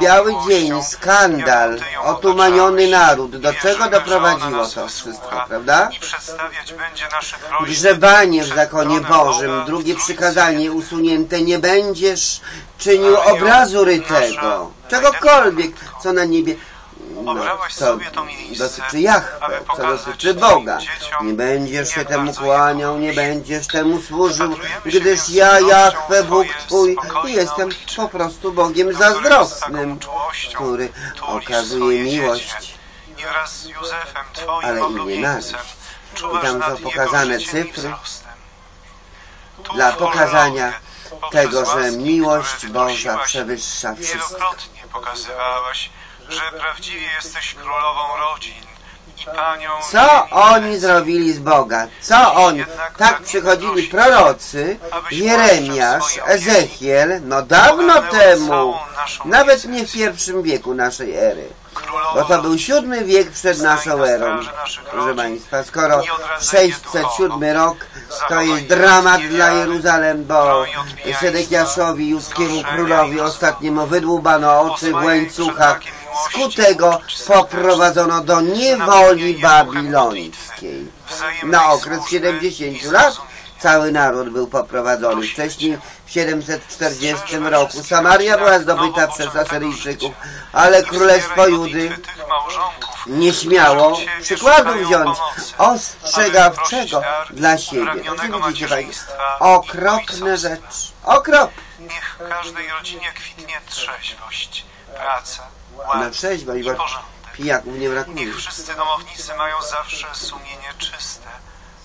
Speaker 1: biały dzień, skandal, otumaniony naród. Do czego doprowadziło to wszystko, prawda? Grzebanie w zakonie Bożym, drugie przykazanie usunięte, nie będziesz czynił obrazu rytego, czegokolwiek, co na niebie, no, co dotyczy Jahwe, co dotyczy Boga. Nie będziesz się temu kłaniał, nie będziesz temu służył, gdyż ja, Jahwe, Bóg Twój, jestem po prostu Bogiem zazdrosnym, który okazuje miłość, ale i nienawiść. I tam są pokazane cyfry dla pokazania tego, że miłość Boża przewyższa wszystko.
Speaker 19: Wielokrotnie pokazywałaś, że prawdziwie jesteś królową rodzin i panią
Speaker 1: Co oni zrobili z Boga? Co oni? Tak przychodzili prorocy, Jeremiasz, Ezechiel, no dawno temu, nawet nie w pierwszym wieku naszej ery. Bo to był siódmy wiek przed naszą erą, proszę Państwa. Skoro 607 rok to jest dramat dla Jeruzalem, bo Sedekiaszowi, judzkiemu królowi ostatniemu wydłubano oczy w łańcuchach. Skutego poprowadzono do niewoli babilońskiej. Na okres 70 lat cały naród był poprowadzony. Wcześniej w 740 roku Samaria była zdobyta przez Asyryjczyków, ale królestwo Judy nie śmiało przykładu wziąć ostrzegawczego dla siebie. No, widzicie Państwo, okropne rzeczy.
Speaker 19: Niech w każdej rodzinie kwitnie trzeźwość, praca,
Speaker 1: Na trzeźwość,
Speaker 19: i
Speaker 1: pijaków nie brakuje.
Speaker 19: Niech wszyscy domownicy mają zawsze sumienie czyste,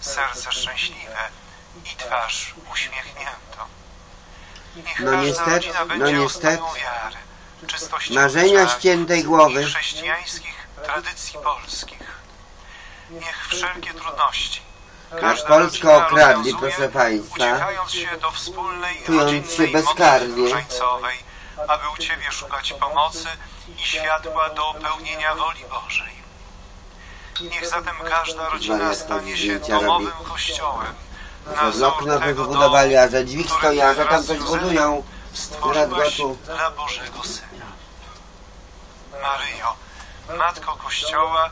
Speaker 19: serce szczęśliwe i twarz uśmiechniętą. Niech
Speaker 1: No niestety, no niestety.
Speaker 19: wiary,
Speaker 1: Marzenia ściętej głowy.
Speaker 19: chrześcijańskich tradycji polskich. Niech wszelkie trudności każda
Speaker 1: Polskę okradli, proszę Państwa,
Speaker 19: uciekając się
Speaker 1: bezkarnie.
Speaker 19: aby u Ciebie szukać pomocy światła do pełnienia woli Bożej. Niech zatem każda rodzina stanie się
Speaker 1: zdjęcia
Speaker 19: domowym kościołem. Na wzór tego
Speaker 1: wybudowali,
Speaker 19: domu,
Speaker 1: a że dźwig stoi, a
Speaker 19: Ty
Speaker 1: tam coś budują.
Speaker 19: Stworzyłeś dla Bożego Syna. Maryjo, Matko Kościoła,